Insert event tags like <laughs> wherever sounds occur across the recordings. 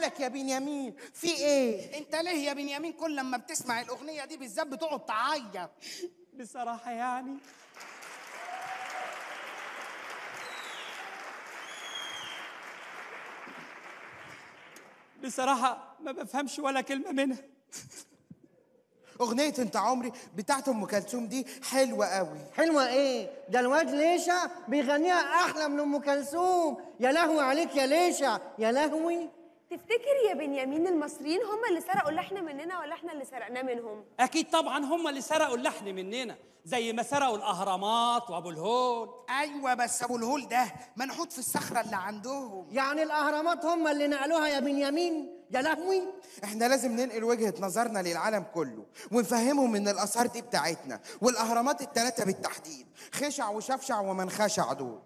مالك يا بنيامين؟ في إيه؟ انت ليه يا بنيامين كل لما بتسمع الأغنية دي بالذات بتقعد تعيط؟ بصراحة يعني. بصراحة ما بفهمش ولا كلمة منها. أغنية أنت عمري بتاعت أم كلثوم دي حلوة قوي. حلوة إيه؟ ده الواد ليشا بيغنيها أحلى من أم كلثوم. يا لهوي عليك يا ليشا يا لهوي. تفتكر يا بنيامين المصريين هم اللي سرقوا اللحن مننا ولا إحنا اللي سرقناه منهم؟ أكيد طبعا هم اللي سرقوا اللحن مننا زي ما سرقوا الأهرامات وأبو الهول. أيوه بس أبو الهول ده منحوت في الصخرة اللي عندهم. يعني الأهرامات هم اللي نقلوها يا بنيامين؟ يا لهوي! إحنا لازم ننقل وجهة نظرنا للعالم كله ونفهمهم إن الآثار دي بتاعتنا والأهرامات الثلاثه بالتحديد خشع وشفشع ومن خشع دول.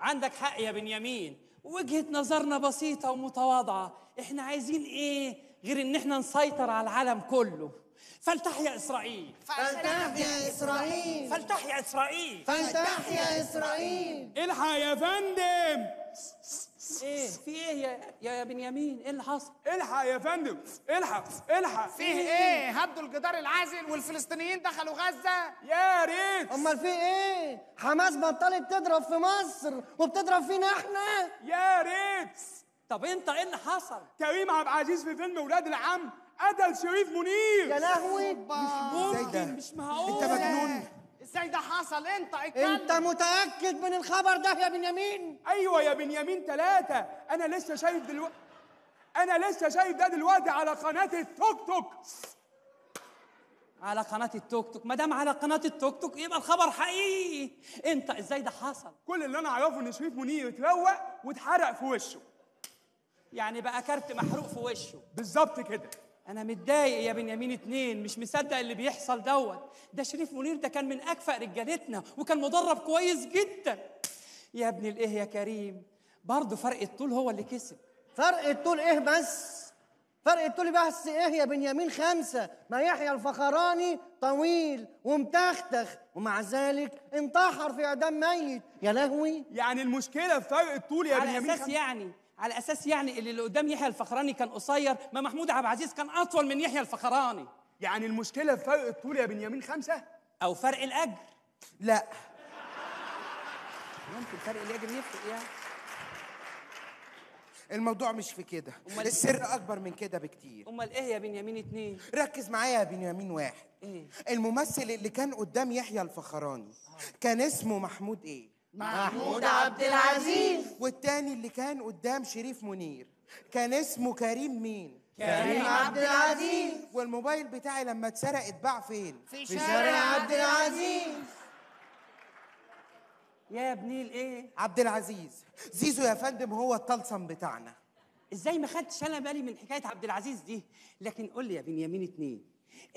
عندك حق يا بنيامين. وجهة نظرنا بسيطة ومتواضعة. إحنا عايزين إيه غير إن إحنا نسيطر على العالم كله؟ فلتحيا إسرائيل. فلتح يا إسرائيل. فلتحيا إسرائيل. فلتح يا إسرائيل. الحق يا فندم. إيه في إيه يا يا بنيامين؟ إيه اللي حصل؟ الحق يا فندم الحق الحق. فيه إيه؟ هدوا الجدار العازل والفلسطينيين دخلوا غزة. يا ريت. أمال في إيه؟ حماس بطلت تضرب في مصر وبتضرب فينا إحنا. يا ريت. طب أنت إيه اللي حصل؟ كريم عبد العزيز في فيلم ولاد العم قتل شريف منير. يا لهوي. إزاي ده مش معقول. انت مجنون. إزاي ده حصل؟ أنت اتكلم أنت متأكد من الخبر ده يا بنيامين؟ أيوه يا بنيامين ثلاثة أنا لسه شايف دلوقتي أنا لسه شايف ده دلوقتي على قناة التوك توك. على قناة التوك توك؟ ما دام على قناة التوك توك يبقى الخبر حقيقي. أنت إزاي ده حصل؟ كل اللي أنا أعرفه إن شريف منير اتروق واتحرق في وشه. يعني بقى كارت محروق في وشه. بالظبط كده. أنا متضايق يا بنيامين اتنين مش مصدق اللي بيحصل دوت. ده شريف منير ده كان من أكفأ رجالتنا وكان مدرب كويس جدا. يا ابن الإيه يا كريم؟ برضه فرق الطول هو اللي كسب. فرق الطول إيه بس؟ فرق الطول بس إيه يا بنيامين خمسة؟ ما يحيى الفخراني طويل ومتختخ ومع ذلك انتحر في إعدام ميت. يا لهوي. يعني المشكلة في فرق الطول يا على بنيامين أساس خم- يعني على أساس يعني اللي اللي قدام يحيى الفخراني كان قصير ما محمود عبد العزيز كان أطول من يحيى الفخراني. يعني المشكلة في فرق الطول يا بنيامين خمسة؟ أو فرق الأجر. لا. ممكن فرق الأجر يفرق يعني. الموضوع مش في كده. أمال- السر أكبر من كده بكتير. أمال إيه يا بنيامين اتنين؟ ركز معايا يا بنيامين واحد. إيه؟ الممثل اللي كان قدام يحيى الفخراني كان اسمه محمود إيه؟ محمود عبد العزيز. والتاني اللي كان قدام شريف منير. كان اسمه كريم مين؟ كريم عبد العزيز. والموبايل بتاعي لما اتسرق اتباع فين؟ في شارع عبد العزيز. يا ابني الايه؟ عبد العزيز. زيزو يا فندم هو الطلسم بتاعنا. إزاي ما خدتش أنا بالي من حكاية عبد العزيز دي؟ لكن قول لي يا بنيامين اتنين.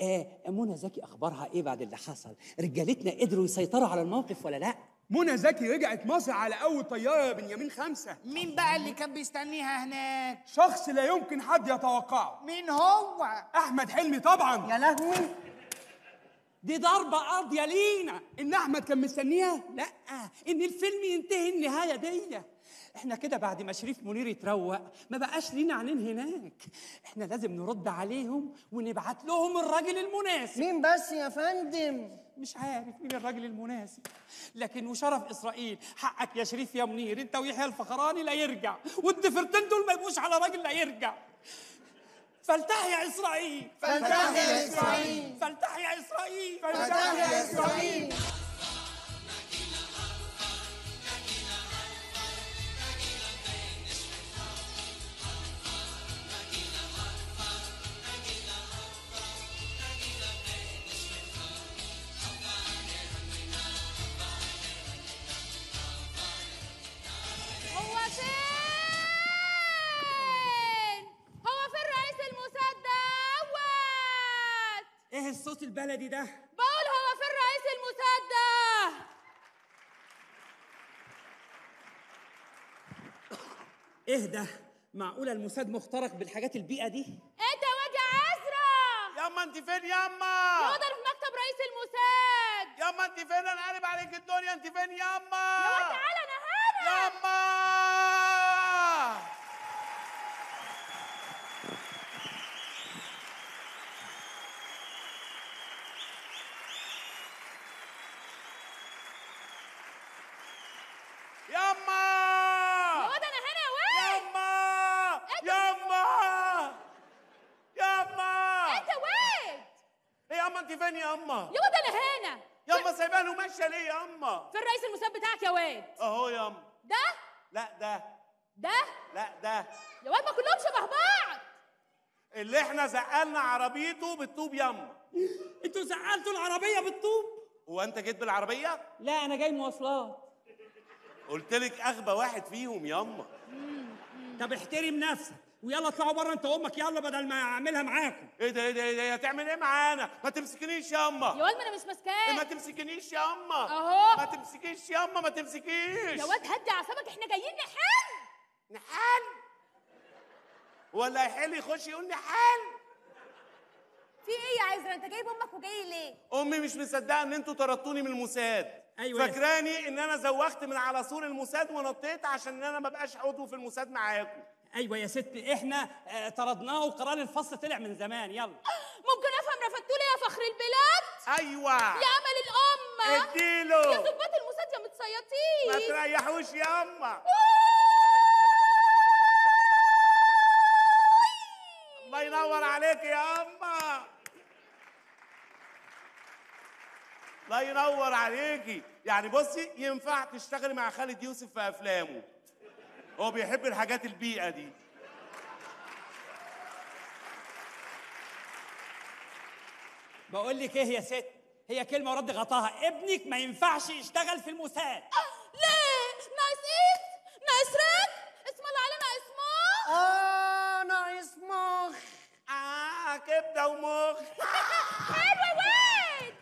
آه منى زكي أخبارها إيه بعد اللي حصل؟ رجالتنا قدروا يسيطروا على الموقف ولا لأ؟ منى زكي رجعت مصر على أول طيارة يا بنيامين خمسة. مين بقى اللي كان بيستنيها هناك؟ شخص لا يمكن حد يتوقعه. مين هو؟ أحمد حلمي طبعا. يا لهوي. دي ضربة قاضية لينا. إن أحمد كان مستنيها؟ لا. إن الفيلم ينتهي النهاية دي. إحنا كده بعد ما شريف منير يتروق ما بقاش لينا عنين هناك. إحنا لازم نرد عليهم ونبعت لهم الراجل المناسب. مين بس يا فندم؟ مش عارف مين الراجل المناسب. لكن وشرف إسرائيل حقك يا شريف يا منير أنت ويحيى الفخراني لا يرجع والضفرتين دول ما يبقوش على راجل لا يرجع. فلتح يا إسرائيل. فلتح يا إسرائيل. فلتح يا إسرائيل. فلتح يا إسرائيل. الصوت البلدي ده؟ بقول هو فين رئيس الموساد ده؟ إيه ده؟ معقولة الموساد مخترق بالحاجات البيئة دي؟ انت وجع ازرق يا ما انت انت فين يا ياما؟ أنا في مكتب رئيس الموساد ياما انت فين؟ أنا قالب عليك الدنيا انت فين ياما؟ يا واد تعالى أنا هنا ياما ياما يا واد أنا هنا يا واد ياما ياما ياما انت واد إيه ياما انت فين ياما يا واد أنا هنا ياما ليه ياما فين رئيس الموساد بتاعك يا واد. أهو ياما ده؟ لا ده. ده؟ لا ده. يا واد ما كلهم شبه بعض. اللي إحنا زقلنا عربيته بالطوب ياما أنتوا زعلتوا العربية بالطوب؟ هو انت جيت بالعربية؟ لا أنا جاي مواصلات. قلت لك أغبى واحد فيهم ياما طب احترم نفسك. ويلا اطلعوا بره انت وامك يلا بدل ما اعملها معاكم. إيه ده إيه ده إيه ده هتعمل إيه معانا؟ ما تمسكنيش ياما يا واد ما أنا مش إيه ما ماسكاك تمسكنيش ياما أهو. ما تمسكيش ياما ما تمسكيش يا واد هدي اعصابك إحنا جايين نحل. نحال ولا يحل يخش يقول نحال في إيه يا عزرا؟ انت جايب أمك وجاي ليه؟ أمي مش مصدقة إن أنتوا طردتوني من الموساد. أيوة. يا فاكراني إن أنا زوغت من على سور الموساد ونطيت عشان إن أنا ما بقاش عضو في الموساد معاكم. أيوه يا ست إحنا آه، طردناه وقرار الفصل طلع من زمان يلا. ممكن أفهم رفدتوا لي يا فخر البلاد؟ أيوه. يا امل الامه اديله. يا ظباط الموساد يا ما متصيطين تريحوش ياما الله ينور عليك يا اما الله ينور عليكي. يعني بصي ينفع تشتغلي مع خالد يوسف في أفلامه. هو بيحب الحاجات البيئة دي. بقول لك إيه يا ست؟ هي كلمة ورد غطاها. ابنك ما ينفعش يشتغل في الموساد. ليه؟ ناقص إيه؟ ناقص رد اسم الله عليه ناقص مخ؟ آه ناقص مخ. آه كبدة ومخ. حلو يا واد.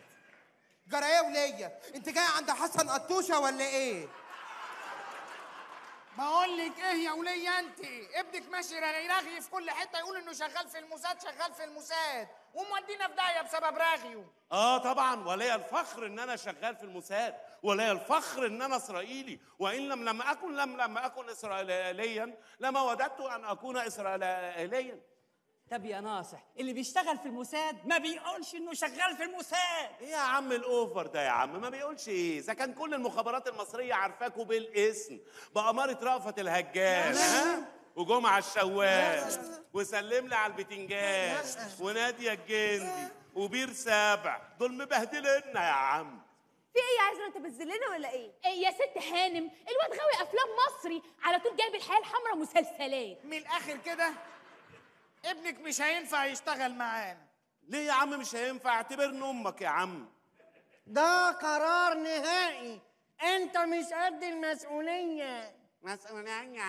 جرى إيه وليا انت جاي عند حسن قطوشة ولا إيه؟ بقول لك إيه يا ولية انت؟ ابنك ماشي رغي رغي في كل حتة يقول انه شغال في الموساد شغال في الموساد. ومودينا في داهية بسبب رغيه آه طبعا ولي الفخر إن أنا شغال في الموساد ولي الفخر إن أنا إسرائيلي. وإن لم لم اكن لم لم أكن اسرائيليا لما وددت أن أكون اسرائيليا. طب يا ناصح اللي بيشتغل في الموساد ما بيقولش إنه شغال في الموساد. إيه يا عم الأوفر ده يا عم؟ ما بيقولش إيه؟ إذا كان كل المخابرات المصرية عارفاكوا بالاسم. بأمارة رأفت الهجان ها؟ وجمعة الشوال وسلم لي على البتنجان ونادية الجندي وبير سابع. دول مبهدلنا يا عم. في إيه يا عزرا أنت بتذلنا ولا إيه؟ إيه يا ست هانم الواد غاوي أفلام مصري على طول جايب الحياة الحمراء مسلسلات. من الآخر كده ابنك مش هينفع يشتغل معانا. ليه يا عم مش هينفع؟ اعتبرني أمك يا عم. ده قرار نهائي. أنت مش قد المسؤولية. مسؤولية.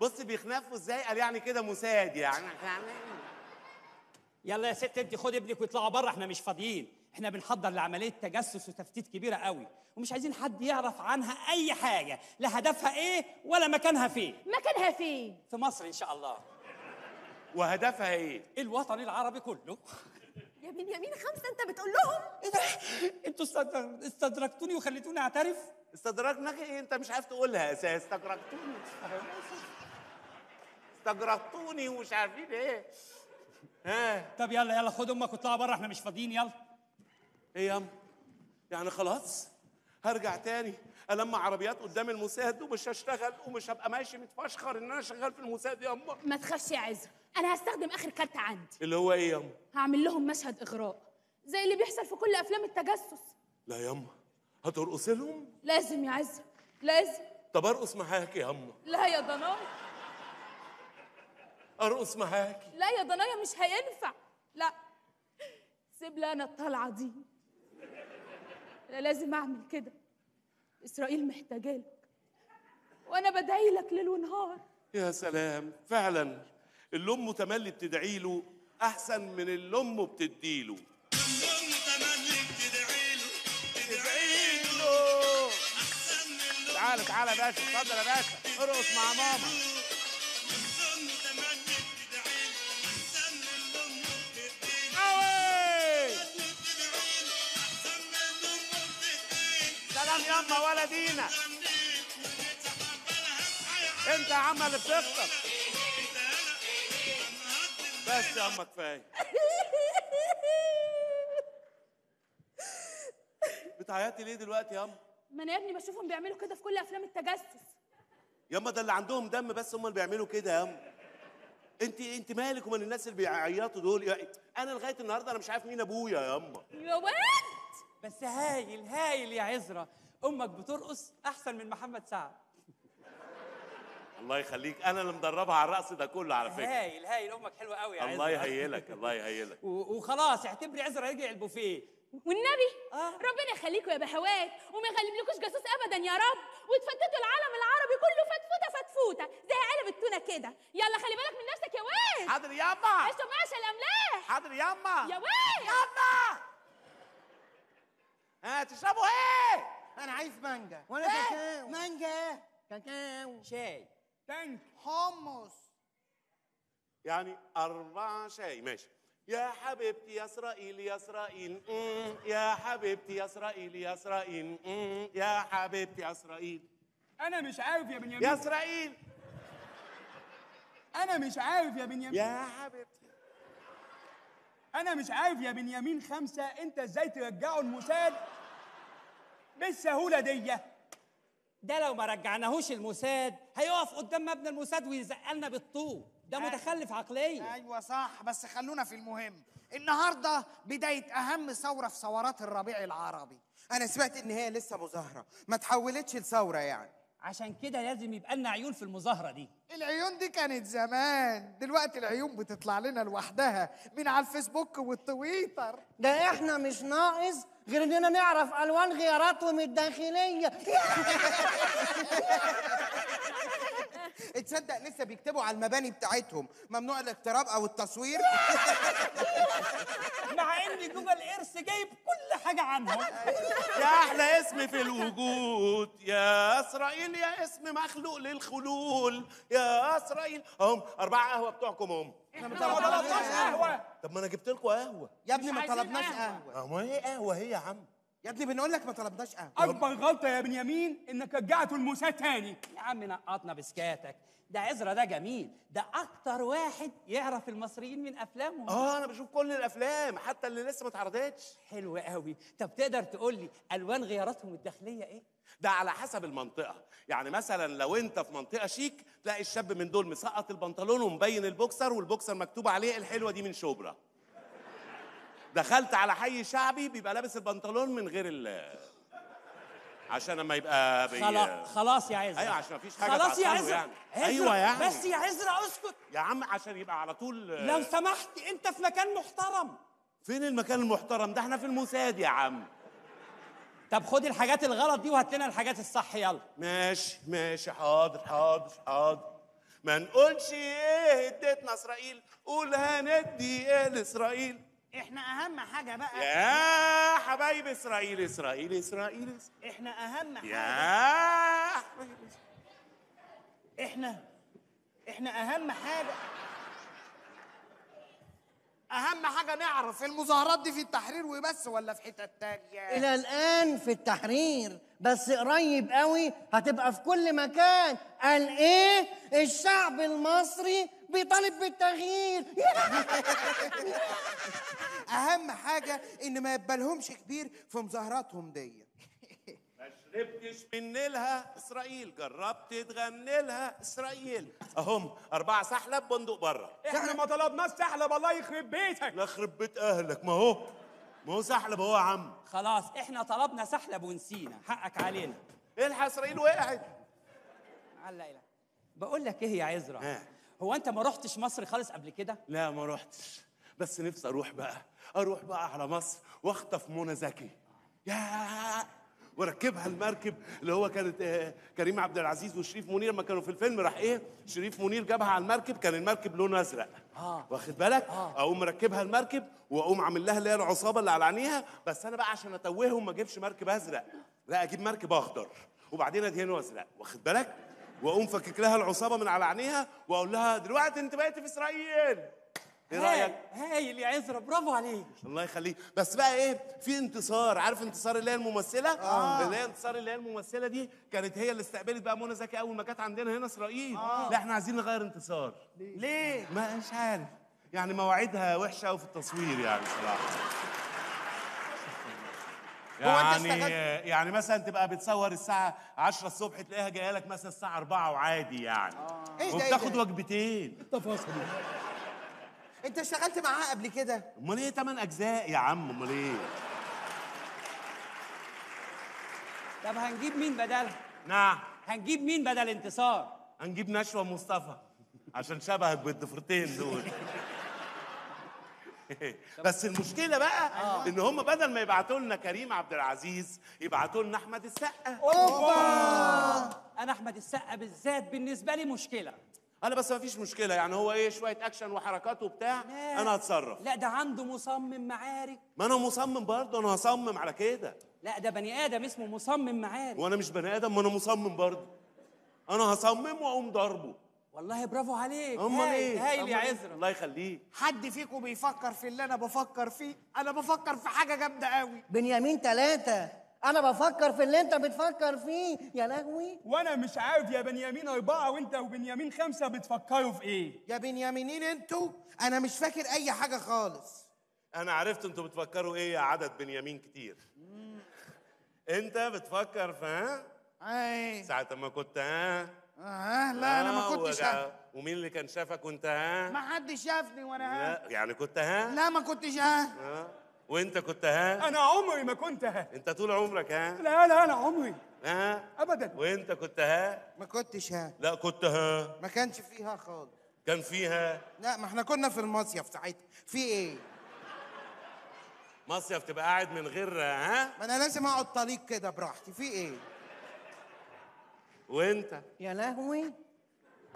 بص بيخنفوا إزاي؟ قال يعني كده مساعد يعني. يلا يا ست انت خد ابنك واطلعوا بره إحنا مش فاضيين. إحنا بنحضر لعملية تجسس وتفتيت كبيرة قوي. ومش عايزين حد يعرف عنها أي حاجة. لا هدفها إيه ولا مكانها فين. مكانها فين؟ في مصر إن شاء الله. وهدفها إيه؟ الوطن العربي كله. <laughs> يا بنيامين خمسة انت بتقول لهم. إيه ده؟ أنتوا استدر- استدركتوني وخليتوني اعترف. استدركناك إيه انت مش عارف تقولها أساس استدركتوني استدركتوني ومش عارفين إيه. ها؟ طب يلا يلا خد أمك واطلعوا بره إحنا مش فاضيين يلا. إيه يا أم؟ يعني خلاص؟ هرجع تاني؟ ألم عربيات قدام الموساد ومش هشتغل ومش هبقى ماشي متفشخر إن أنا شغال في الموساد يا اما ما تخافش يا عزرا أنا هستخدم آخر كارت عندي. اللي هو إيه يا اما هعمل لهم مشهد إغراء زي اللي بيحصل في كل أفلام التجسس. لا يا اما هترقص لهم؟ لازم يا عزرا لازم. طب أرقص معاك يا اما لا يا ضنايا. أرقص معاك. لا يا ضنايا مش هينفع. لا سيب لي أنا الطلعة دي. أنا لازم أعمل كده. إسرائيل محتاجالك وأنا بدعي لك ليل ونهار يا سلام. فعلا اللي امه تملي بتدعي له أحسن من اللي امه بتديله تدعي له تعالى تعالى يا باشا اتفضل يا باشا ارقص مع ماما. ياما ولا دينا. انت يا عم اللي بتخطف بس يا اما كفاية. بتعيطي ليه دلوقتي يا ما أنا يا ابني بشوفهم بيعملوا كده في كل أفلام التجسس. ياما ده اللي عندهم دم بس هم اللي بيعملوا كده يا اما انت أنت مالك ومال الناس اللي بيعيطوا دول؟ يا- أنا لغاية النهارده أنا مش عارف مين أبويا يا اما يا واد! بس هايل هايل يا عزرا. أمك بترقص أحسن من محمد سعد. الله يخليك. أنا اللي مدربها على الرقص ده كله على فكرة. هايل هايل أمك حلوة قوي يا الله يهيلك الله يهيلك <laughs> وخلاص اعتبري عزرا رجع البوفيه. والنبي؟ آه. ربنا يخليكم يا بهوات. وما يغلبلكوش جاسوس ابدا يا رب. وتفتتوا العالم العربي كله فتفوتة فتفوتة. زي علب التونة كده. يلا خلي بالك من نفسك يا واد. حاضر ياما اشرب معاش الأملاح. حاضر ياما يا واد. ياما ها تشربوا إيه؟ أنا عايز مانجا. وأنا كاكاو. مانجا. كاكاو. شاي. تانك حمص. يعني أربعة شاي. ماشي. يا حبيبتي يا إسرائيل يا إسرائيل مم. يا حبيبتي يا إسرائيل يا إسرائيل مم. يا حبيبتي يا إسرائيل أنا مش عارف يا بنيامين. يا إسرائيل أنا مش عارف يا بنيامين. يا حبيبتي. أنا مش عارف يا بنيامين خمسة أنت إزاي ترجعوا الموساد بالسهولة دي ده لو ما رجعناهوش الموساد هيقف قدام مبنى الموساد ويزقلنا بالطوب. ده متخلف عقليا. أيوه صح بس خلونا في المهم. النهارده بداية أهم ثورة في ثورات الربيع العربي. أنا سمعت إن هي لسه مظاهره ما تحولتش لثورة يعني. عشان كده لازم يبقى لنا عيون في المظاهره دي. العيون دي كانت زمان. دلوقتي العيون بتطلع لنا لوحدها من على الفيسبوك والتويتر. ده إحنا مش ناقص غير إننا نعرف ألوان غياراتهم الداخلية. <laughs> تصدق لسه بيكتبوا على المباني بتاعتهم. ممنوع الاقتراب أو التصوير. <laughs> مع إن جوجل إيرث جايب كل حاجة عنهم. <laughs> يا أحلى اسم في الوجود. يا إسرائيل يا اسم مخلوق للخلول. يا إسرائيل. هم أربعة قهوة بتوعكم هم. ما طلبناش قهوة. طب ما أنا جبت لكم قهوة. يا ابني ما طلبناش. قهوة. ما هي قهوة؟ هي يا عم. يا ابني بنقول لك ما طلبناش قهوة. أكبر غلطة يا بنيامين إنك رجعتوا الموساد تاني. يا عم نقطنا بسكاتك. ده عزرا ده جميل. ده أكتر واحد يعرف المصريين من أفلامهم. آه أنا بشوف كل الأفلام حتى اللي لسه ما اتعرضتش. حلو قوي. طب تقدر تقول لي ألوان غياراتهم الداخلية إيه؟ ده على حسب المنطقة. يعني مثلا لو أنت في منطقة شيك تلاقي الشاب من دول مسقط البنطلون ومبين البوكسر والبوكسر مكتوب عليه الحلوة دي من شبرا. دخلت على حي شعبي بيبقى لابس البنطلون من غير ال عشان لما يبقى بي... خلاص خلاص يا عزرا. أيوه عشان مفيش حاجة خلاص يا عزرا. يعني. أيوه يعني. بس يا عزرا اسكت. يا عم عشان يبقى على طول لو سمحت أنت في مكان محترم. فين المكان المحترم ده؟ إحنا في الموساد يا عم. طب خد الحاجات الغلط دي وهات لنا الحاجات الصح يلا. ماشي ماشي. حاضر حاضر حاضر. ما نقولش إيه اديتنا إسرائيل قول هندي إيه لاسرائيل إحنا أهم حاجة بقى يا حبايب إسرائيل إسرائيل إسرائيل, إسرائيل. إحنا أهم حاجة يا حبايب إحنا إحنا أهم حاجة أهم حاجة نعرف المظاهرات دي في التحرير وبس ولا في حتت تانية؟ إلى الآن في التحرير بس قريب قوي هتبقى في كل مكان. قال إيه؟ الشعب المصري بيطالب بالتغيير. <laughs> أهم حاجة إن ما يبالهمش كبير في مظاهراتهم دي. <laughs> ما شربتش من نيلها إسرائيل. جربت تغني لها إسرائيل. أهم أربعة سحلب بندق بره إحنا ما طلبناش سحلب الله يخرب بيتك. لا خرب بيت أهلك. ما هو ما هو سحلب اهو يا عم. خلاص إحنا طلبنا سحلب ونسينا. حقك علينا. إلحق إسرائيل وقعت. علق لك بقول لك إيه يا عزرا؟ ها. هو انت ما رحتش مصر خالص قبل كده؟ لا ما رحتش بس نفسي أروح بقى. أروح بقى على مصر واخطف منى زكي. يا! وركبها المركب اللي هو كانت آه، كريم عبد العزيز وشريف منير. لما كانوا في الفيلم راح إيه؟ شريف منير جابها على المركب. كان المركب لونه أزرق. آه. واخد بالك؟ آه. اقوم مركبها المركب واقوم عامل لها اللي هي العصابة اللي على عينيها بس أنا بقى عشان أتوههم ما أجيبش مركب أزرق. لا أجيب مركب أخضر. وبعدين أدهنه أزرق. واخد بالك؟ واقوم فكك لها العصابة من على عينيها واقول لها دلوقتي انت بقيت في إسرائيل. إيه رأيك؟ هايل يا عزرا برافو عليك. الله يخليك. بس بقى إيه؟ في انتصار. عارف انتصار اللي هي الممثلة؟ آه. اللي هي انتصار اللي هي الممثلة دي كانت هي اللي استقبلت بقى منى زكي أول ما كانت عندنا هنا إسرائيل. آه. لا إحنا عايزين نغير انتصار. ليه؟ ما مش عارف. يعني مواعيدها وحشة قوي في التصوير يعني صراحة. يعني يعني مثلا تبقى بتصور الساعة 10 الصبح تلاقيها جاية لك مثلا الساعة 4 وعادي يعني. ده، إيه وبتاخد؟ وجبتين. أنت اشتغلت معاها قبل كده؟ أمال إيه 8 أجزاء يا عم؟ أمال إيه؟ طب هنجيب مين بدلها نعم. هنجيب مين بدل انتصار؟ هنجيب نشوى مصطفى عشان شبهك بالضفرتين دول. <laughs> بس المشكلة بقى إن هم بدل ما يبعتوا لنا كريم عبد العزيز يبعتوا لنا أحمد السقا. أنا أحمد السقا بالذات بالنسبة لي مشكلة. أنا بس ما فيش مشكلة يعني هو إيه شوية أكشن وحركات وبتاع لا. أنا هتصرف. لا ده عنده مصمم معارك. ما أنا مصمم برضه أنا هصمم على كده. لا ده بني آدم اسمه مصمم معارك. وأنا مش بني آدم ما أنا مصمم برضه. أنا هصمم وأقوم ضربه والله برافو عليك. أمال هايل- إيه؟ هايل يا إيه؟ عزرا. الله يخليك. حد فيكم بيفكر في اللي أنا بفكر فيه؟ أنا بفكر في حاجة جامدة قوي بنيامين ثلاثة أنا بفكر في اللي أنت بتفكر فيه. يا لهوي. وأنا مش عارف يا بنيامين اربعه وأنت وبنيامين خمسة بتفكروا في إيه؟ يا بنيامينين أنتوا أنا مش فاكر أي حاجة خالص. أنا عرفت أنتوا بتفكروا إيه يا عدد بنيامين كتير. أنت بتفكر في ها؟ أي. ساعة ما كنت ها؟ آه لا أنا ما آه، كنتش ها. ومين اللي كان شافك وانت ها؟ ما حدش شافني وأنا ها؟ لا يعني كنت ها؟ لا ما كنتش ها؟ ها وانت كنت ها؟ أنا عمري ما كنت ها؟ انت طول عمرك ها؟ لا لا أنا عمري. ها؟ ابدا. وانت كنت ها؟ ما كنتش ها؟ لا كنت ها؟ ما كانش فيها خالص. كان فيها؟ لا ما إحنا كنا في المصيف ساعتها. في إيه؟ مصيف تبقى قاعد من غير ها؟ ما أنا لازم أقعد طليق كده براحتي. في إيه؟ وانت. يا لهوي.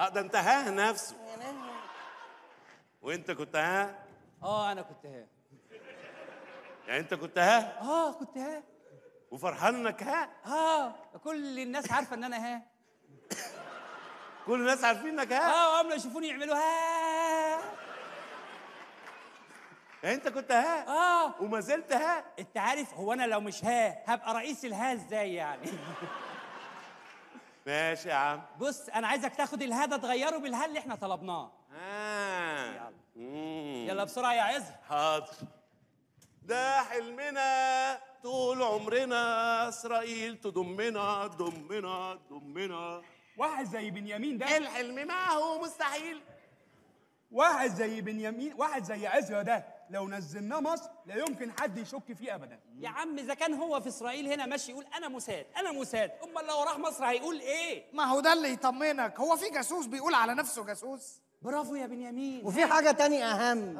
آه ده انت ها نفسه. يا لهوي. وانت كنت ها؟ آه أنا كنت ها. يعني انت كنت ها؟ آه كنت ها. وفرحان انك ها؟ آه كل الناس عارفة إن أنا ها. كل الناس عارفين انك ها؟ آه وقبل يشوفوني يعملوا ها. يعني انت كنت ها؟ آه. وما زلت ها؟ أنت عارف هو أنا لو مش ها هبقى رئيس الها إزاي يعني؟ ماشي يا عم. بص أنا عايزك تاخد الها ده تغيره بالها اللي إحنا طلبناه. آه. مم. يلا بسرعة يا عزر حاضر. ده حلمنا طول عمرنا إسرائيل تضمنا تضمنا تضمنا. واحد زي بنيامين ده. الحلم؟ معه مستحيل. واحد زي بنيامين واحد زي عزرا ده. لو نزلناه مصر لا يمكن حد يشك فيه ابدا. يا عم إذا كان هو في إسرائيل هنا ماشي يقول أنا مساد أنا مساد أمال لو راح مصر هيقول إيه؟ ما هو ده اللي يطمنك. هو في جاسوس بيقول على نفسه جاسوس. برافو يا بنيامين. وفي حاجة تانية أهم.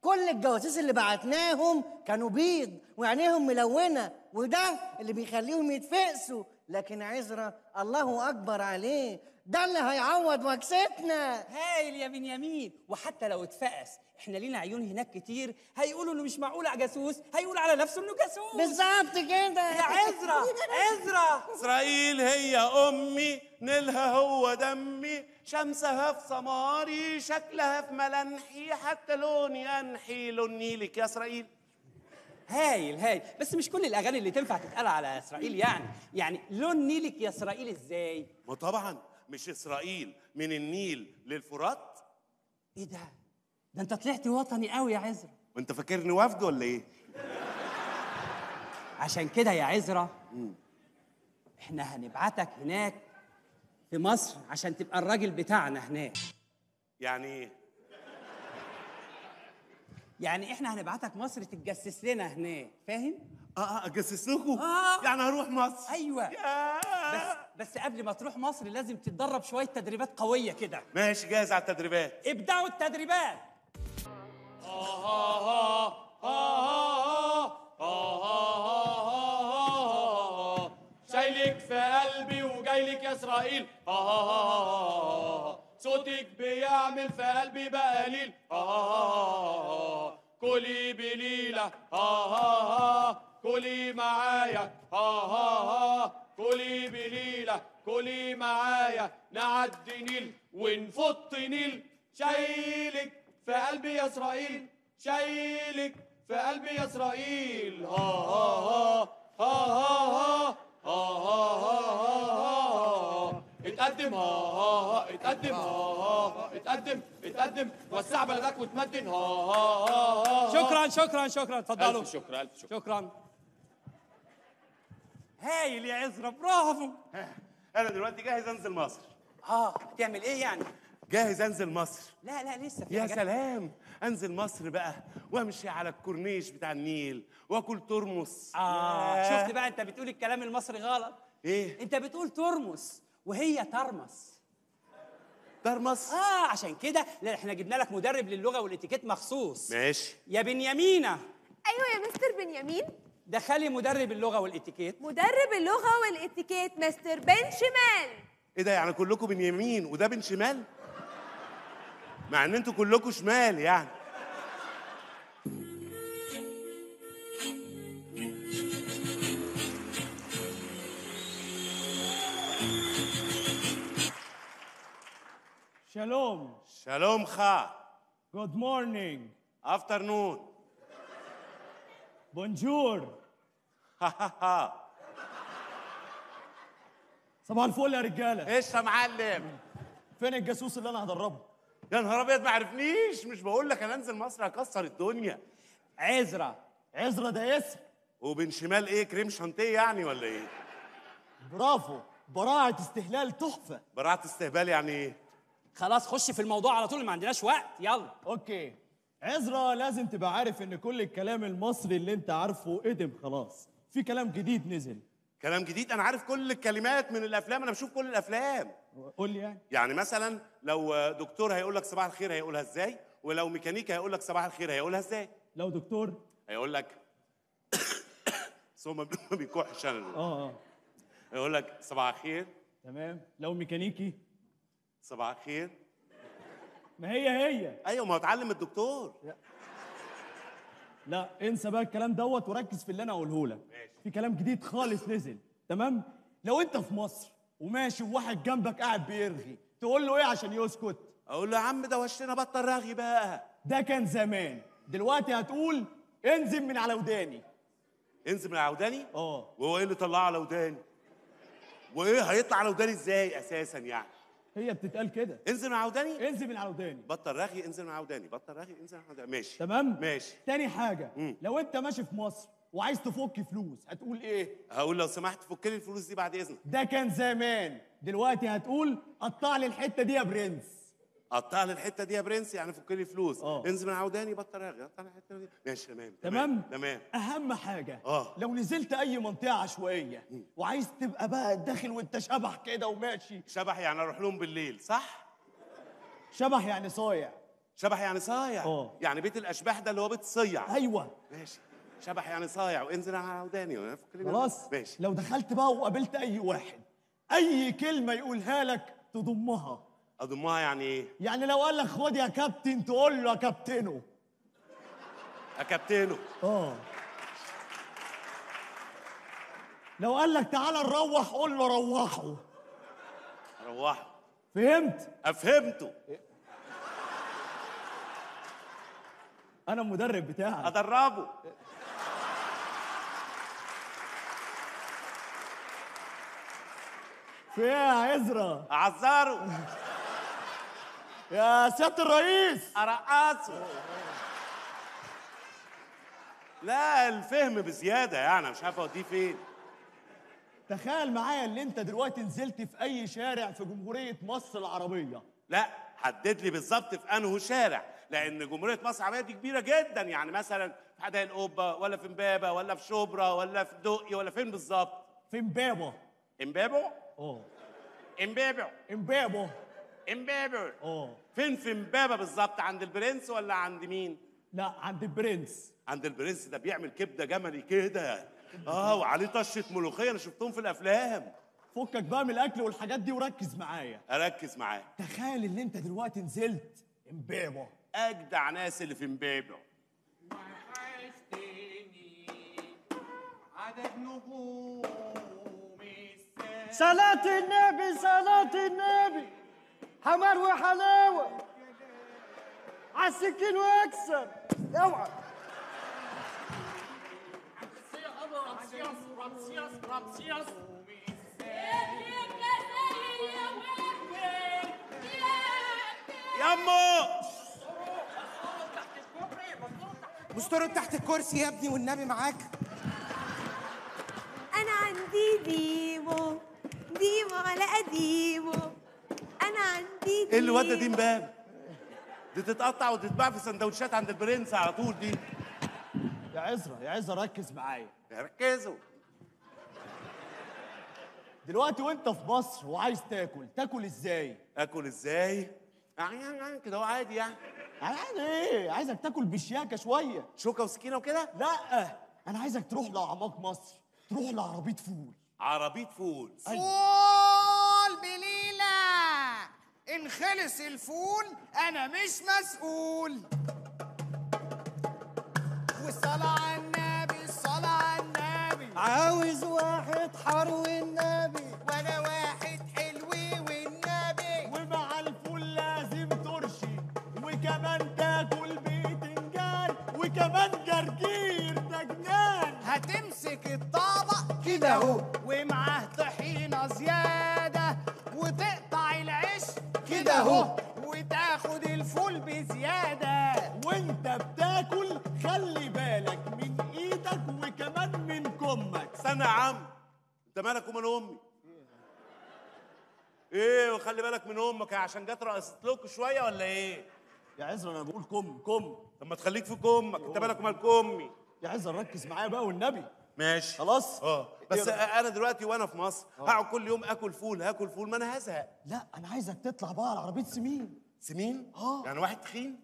كل الجواسيس اللي بعتناهم كانوا بيض وعينيهم ملونة وده اللي بيخليهم يتفقسوا. لكن عزرا الله أكبر عليه. ده اللي هيعوض وكستنا هايل يا بنيامين. وحتى لو اتفقس إحنا لينا عيون هناك كتير. هيقولوا إنه مش معقول على جاسوس هيقول على نفسه إنه جاسوس. بالظبط كده. يا عزرا <laughs> عزرا إسرائيل هي أمي نيلها هو دمي. شمسها في سماري شكلها في ملامحي حتى لوني أنحي لون نيلك يا إسرائيل. هايل هايل بس مش كل الأغاني اللي تنفع تتقال على إسرائيل يعني. يعني لون نيلك يا إسرائيل إزاي؟ ما طبعا. مش إسرائيل من النيل للفرات؟ إيه ده؟ ده أنت طلعت وطني قوي يا عزرا. وأنت فاكرني وفد ولا إيه؟ عشان كده يا عزرا إحنا هنبعتك هناك في مصر عشان تبقى الراجل بتاعنا هناك. يعني إيه؟ يعني إحنا هنبعتك مصر تتجسس لنا هناك فاهم؟ آه آه اجسس لكم آه. يعني هروح مصر؟ أيوه. ياه. بس بس قبل ما تروح مصر لازم تتدرب شوية تدريبات قوية كده. ماشي جاهز على التدريبات. ابدأوا التدريبات. شايلك في قلبي وجايلك يا إسرائيل. صوتك بيعمل في قلبي بقليل. كلي بليلة. آه كلي معايا. كلي بليلة كلي معايا نعدي نيل ونفط نيل شايلك في قلبي يا اسرائيل شايلك في قلبي يا اسرائيل ها ها ها ها ها ها ها ها ها ها ها اتقدم ها ها اتقدم ها ها اتقدم اتقدم وسع بلدك وتمدن ها ها ها شكرا شكرا شكرا اتفضلوا شكرا شكرا هايل يا عزرا برافو. أنا دلوقتي جاهز أنزل مصر. آه هتعمل إيه يعني؟ جاهز أنزل مصر. لا لا لسه في يا حاجات. سلام. أنزل مصر بقى وأمشي على الكورنيش بتاع النيل وأكل ترمس. آه ياه. شفت بقى أنت بتقول الكلام المصري غلط؟ إيه؟ أنت بتقول ترمس وهي ترمس. ترمس؟ آه عشان كده لا إحنا جبنا لك مدرب للغة والإتيكيت مخصوص. ماشي. يا بنيامينة. أيوه يا مستر بنيامين. دخلي مدرب اللغة والإتيكيت. مدرب اللغة والإتيكيت مستر بن شمال إيه ده يعني كلكم بن يمين وده بن شمال مع إن أنتوا كلكم شمال يعني. شالوم شالوم خا good morning afternoon bonjour <laughs> صباح الفل يا رجالة. إيش يا معلم؟ فين الجاسوس اللي أنا هدربه يا نهار أبيض ما عرفنيش. مش بقول لك أنا أنزل مصر هكسر الدنيا. عزرا عزرا ده اسم. وبن شمال إيه كريم شانتيه يعني ولا إيه؟ برافو. براعة استهلال تحفة. براعة استهبال يعني إيه؟ خلاص خش في الموضوع على طول ما عندناش وقت. يلا. أوكي. عزرا لازم تبقى عارف إن كل الكلام المصري اللي أنت عارفه قدم خلاص. في كلام جديد نزل. كلام جديد. أنا عارف كل الكلمات من الأفلام. أنا بشوف كل الأفلام. قول لي يعني. يعني مثلا لو دكتور هيقول لك صباح الخير هيقولها إزاي؟ ولو ميكانيكي هيقول لك صباح الخير هيقولها إزاي؟ لو دكتور. هيقول لك <coughs> بس هو ما بيكحش أنا. آه آه. هيقول لك صباح الخير. تمام. لو ميكانيكي. صباح الخير. ما هي هي. أيوه ما هو اتعلم الدكتور. لا انسى بقى الكلام دوت وركز في اللي أنا اقوله لك. في كلام جديد خالص نزل تمام؟ لو انت في مصر وماشي وواحد جنبك قاعد بيرغي تقول له إيه عشان يسكت؟ أقول له يا عم ده وشنا بطل رغي بقى. ده كان زمان. دلوقتي هتقول انزل من على وداني. انزل من على وداني؟ آه. وهو إيه اللي طلعه على وداني؟ وإيه هيطلع على وداني إزاي أساسا يعني؟ هي بتتقال كده. انزل من على وداني. انزل من على وداني. بطل رغي انزل من على وداني. بطل رغي انزل من على وداني. ماشي. تمام؟ ماشي. تاني حاجة مم. لو انت ماشي في مصر وعايز تفك فلوس هتقول إيه؟ هقول لو سمحت فك لي الفلوس دي بعد إذنك. ده كان زمان. دلوقتي هتقول قطع لي الحتة دي يا برنس. قطع لي الحتة دي يا برنس يعني فك لي فلوس. آه. انزل من على وداني بطل رغي قطع لي الحتة دي. ماشي تمام تمام تمام؟ أهم حاجة آه. لو نزلت أي منطقة عشوائية وعايز تبقى بقى داخل وأنت شبح كده وماشي. شبح يعني أروح لهم بالليل صح؟ شبح يعني صايع. شبح يعني صايع؟ آه. يعني بيت الأشباح ده اللي هو بيت صيع. أيوه. ماشي. شبح يعني صايع. وانزل على وداني فك لي خلاص. ماشي. لو دخلت بقى وقابلت أي واحد أي كلمة يقولها لك تضمها. اضمها يعني إيه يعني لو قال لك خد يا كابتن تقول له يا كابتنه. اكابتنه آه. لو قال لك تعالى نروح قول له روحه. روحه. فهمت؟ أفهمته. أنا المدرب بتاعك. أدربه. في إيه يا عزرا أعذره. يا سيادة الرئيس. ارقصه لا الفهم بزيادة يعني مش عارف أوديه فين. تخيل معايا ان أنت دلوقتي نزلت في أي شارع في جمهورية مصر العربية. لا حدد لي بالظبط في انه شارع لأن جمهورية مصر العربية دي كبيرة جدا. يعني مثلا في حدائق القبة ولا في امبابة ولا في شبرا ولا في دقي ولا فين بالظبط؟ في امبابة. امبابو آه امبابو امبابة. امبابو آه فين في امبابه بالظبط؟ عند البرنس ولا عند مين؟ لا عند البرنس. عند البرنس. ده بيعمل كبدة جملي كده. آه وعليه طشة ملوخية. أنا شفتهم في الأفلام. فكك بقى من الأكل والحاجات دي وركز معايا. أركز معاه تخيل إن أنت دلوقتي نزلت امبابه أجدع ناس اللي في امبابه عدد نجوم صلاة النبي صلاة النبي. حمار وحلاوة. على السكين واكسب أوعى. يمو مستر تحت الكرسي يا ابني والنبي معاك. أنا عندي ديمو. ديمو على قديمه. أنا عندي إيه اللي ودى دي ديمو. امبابه دي تتقطع وتتباع في سندوتشات عند البرنس على طول دي. يا عزرا يا عزرا ركز معايا. ركزوا دلوقتي وانت في مصر وعايز تاكل تاكل إزاي؟ اكل إزاي؟ آه، يعني يعني كده هو عادي يعني. يعني إيه؟ عايزك تاكل بشياكة شوية. شوكة وسكينة وكده؟ لا أنا عايزك تروح لأعماق مصر تروح لعربية فول. عربية فول. بليلة إن خلص الفول أنا مش مسؤول. والصلاة على النبي الصلاة على النبي. عاوز واحد حلو والنبي وأنا واحد حلو والنبي. ومع الفول لازم ترشي وكمان تاكل بتنجان وكمان جرجير ده جنان هتمسك الطبق كده أهو ومعاه طحينة زيادة أهو. وتاخد الفول بزيادة. وانت بتاكل خلي بالك من إيدك وكمان من كمك. استنى يا عم. انت مالك ومال امي؟ إيه وخلي بالك من أمك عشان جت رقصت لكم شوية ولا إيه؟ يا عزرا أنا بقول كم كم. طب ما تخليك في كمك. انت مالك ومال كمي؟ يا عزرا ركز معايا بقى والنبي. ماشي. خلاص؟ آه. بس؟ أنا دلوقتي وأنا في مصر هقعد كل يوم آكل فول هاكل فول ما أنا هزهق. لا أنا عايزك تطلع بقى على عربية سمين. سمين؟ آه. يعني واحد تخين؟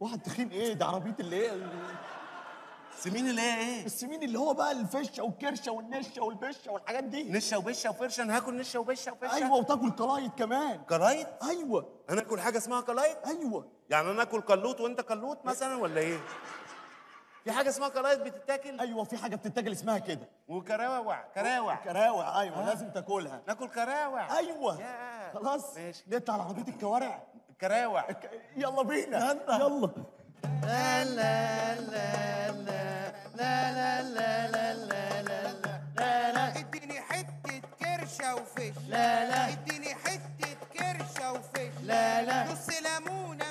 واحد تخين؟ إيه ده عربية اللي هي سمين اللي هي إيه؟ السمين اللي هو بقى الفشة والكرشة والنشة والبشة والحاجات دي. نشا وبشة وفرشة أنا هاكل نشا وبشة وفرشة. أيوه وتاكل قلايط كمان. كلايت أيوه. أنا آكل حاجة اسمها كلايت أيوه. يعني أنا آكل كلوت وأنت كلوت مثلا ولا إيه؟ في حاجة اسمها كلايت بتتاكل أيوه في حاجة بتتاكل اسمها كده وكراوع كراوع كراوع أيوه لازم تاكلها ناكل كراوع أيوه يا. خلاص ماشي. نطلع على عربيه الكوارع كراوع ك- يلا بينا يلا لا لا لا لا لا لا لا لا لا لا لا لا اديني حتة كرشة وفش لا لا. اديني حتة كرشة وفش لا لا. نص ليمونة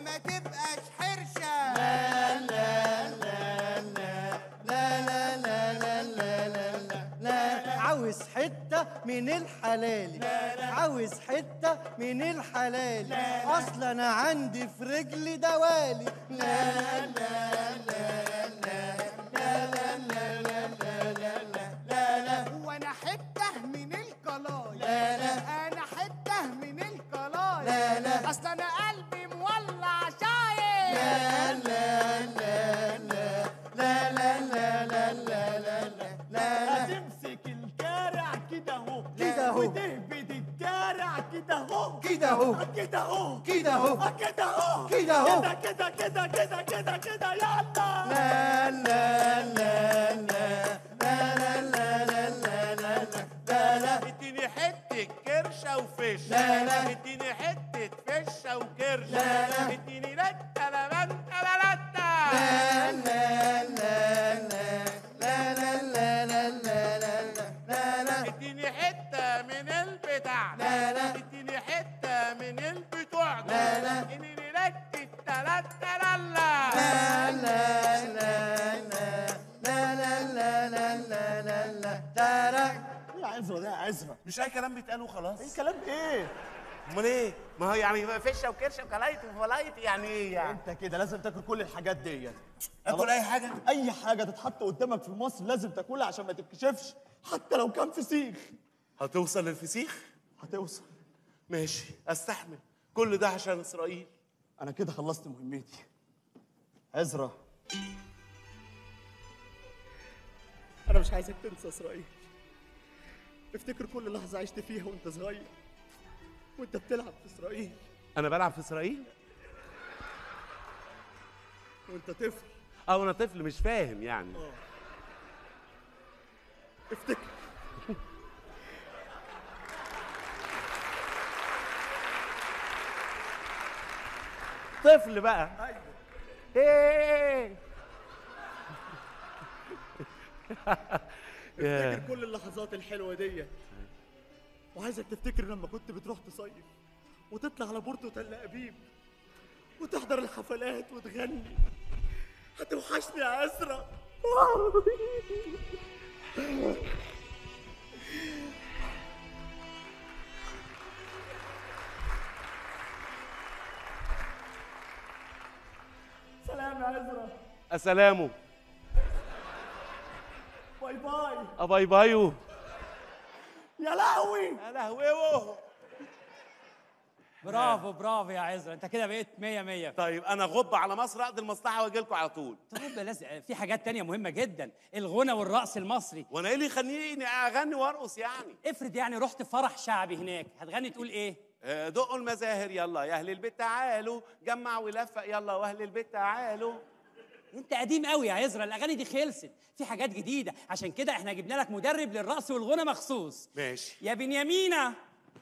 حتة من الحلال. عاوز حتة من الحلال. أصل أنا عندي في رجلي دوالي. لا لا لا لا لا لا لا لا لا لا لا لا وأنا حتة من القلاية لا لا. اهو كده أهو. كده اهو كده أهو. كده اهو كده مش أي كلام بيتقال وخلاص إيه كلام إيه؟ أمال إيه؟ ما هو يعني فشه وكرشه وكلايت وفلايت يعني إيه يعني. أنت كده لازم تاكل كل الحاجات ديت. آكل أي حاجة؟ أي حاجة تتحط قدامك في مصر لازم تاكلها عشان ما تتكشفش حتى لو كان فسيخ. هتوصل للفسيخ؟ هتوصل. ماشي أستحمل كل ده عشان إسرائيل. أنا كده خلصت مهمتي. عزرا. أنا مش عايزك تنسى إسرائيل. افتكر كل لحظة عشت فيها وانت صغير. وانت بتلعب في إسرائيل. أنا بلعب في إسرائيل؟ وانت طفل. أو أنا طفل مش فاهم يعني. افتكر. طفل بقى. إيه. <laughs> افتكر كل اللحظات الحلوة دي وعايزك تفتكر لما كنت بتروح تصيف وتطلع على بورتو تل أبيب وتحضر الحفلات وتغني. هتوحشني يا اسرى سلام يا عزرا أسلامه. bye bye اباي بايو يا لهوي يا لهوي برافو برافو يا عزرا انت كده بقيت 100 100 طيب أنا غب على مصر أقضي المصلحة وأجي لكم على طول. طب لازم في حاجات تانية مهمة جدا. الغنى والرقص المصري. وأنا إيه اللي يخليني أغني وأرقص يعني؟ افرض يعني رحت فرح شعبي هناك هتغني تقول إيه؟ آه، دقوا المزاهر يلا. يا أهل البيت تعالوا. جمع ولفق يلا. وأهل البيت تعالوا. انت قديم قوي يا عزرا الأغاني دي خلصت في حاجات جديدة. عشان كده إحنا جبنا لك مدرب للرقص والغنى مخصوص. ماشي. يا بنيامينة.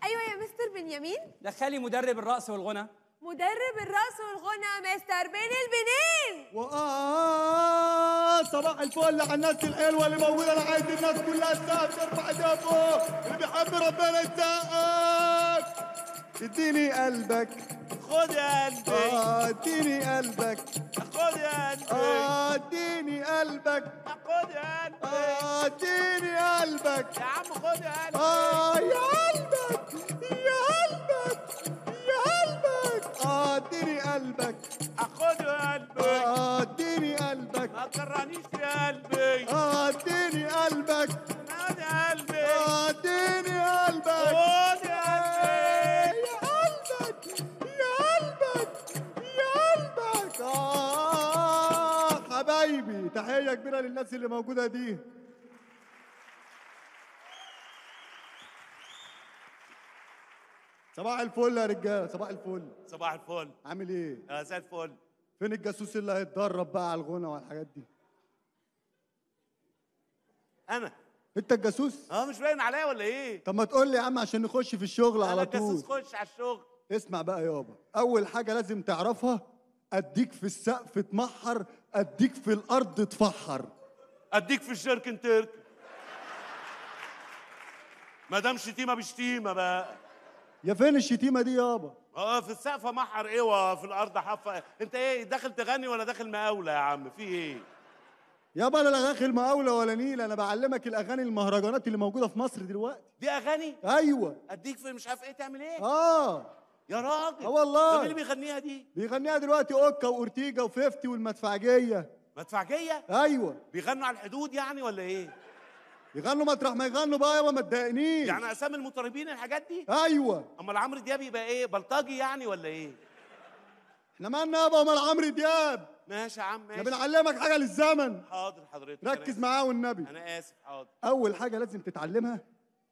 أيوه يا مستر بنيامين. دخلي مدرب الرقص والغنى. مدرب الرقص والغنى مستر بين البنين. وآه صباح الفل على الناس الحلوة اللي موجودة أنا عايز الناس كلها تسقف ترفع ايديها فوق اللي بيحب ربنا يسقف اديني قلبك. خد يا قلبي. آه اديني قلبك. خد يا قلبي. آه اديني قلبك. خد يا قلبي. آه اديني قلبك. يا عم خد يا قلبي. آه يا قلبك. للناس اللي موجودة دي. صباح الفل يا رجالة صباح الفل. صباح الفل. عامل إيه؟ يا زي الفل. فين الجاسوس اللي هيتدرب بقى على الغنى والحاجات دي؟ أنا. انت الجاسوس؟ أه مش باين عليا ولا إيه؟ طب ما تقول لي يا عم عشان نخش في الشغل أنا على طول. الجاسوس خش على الشغل. اسمع بقى يابا. أول حاجة لازم تعرفها أديك في السقف تمحر أديك في الأرض تفحر أديك في الشركن ترك ما دام شتيمة بشتيمه بقى. يا فين الشتيمة دي يابا آه في السقف محر. إيه وفي الأرض حفة. أنت إيه داخل تغني ولا داخل مقاولة يا عم؟ في إيه؟ يابا لا داخل مقاولة ولا نيل. أنا بعلمك الأغاني المهرجانات اللي موجودة في مصر دلوقتي. دي أغاني؟ أيوه. أديك في مش عارف إيه تعمل إيه؟ آه. يا راجل. آه والله. مين اللي بيغنيها دي؟ بيغنيها دلوقتي أوكا وأورتيجا وفيفتي والمدفعجية. مدفعجيه أيوه. بيغنوا على الحدود يعني ولا إيه؟ يغنوا مطرح ما يغنوا بقى يابا ما تضايقنيش. يعني أسامي المطربين الحاجات دي؟ أيوه. أمال عمرو دياب يبقى إيه؟ بلطجي يعني ولا إيه؟ إحنا مالنا يابا أمال عمرو دياب. ماشي يا عم إحنا ماشي. بنعلمك حاجة للزمن. حاضر حضرتك ركز معاه والنبي. أنا آسف حاضر. أول حاجة لازم تتعلمها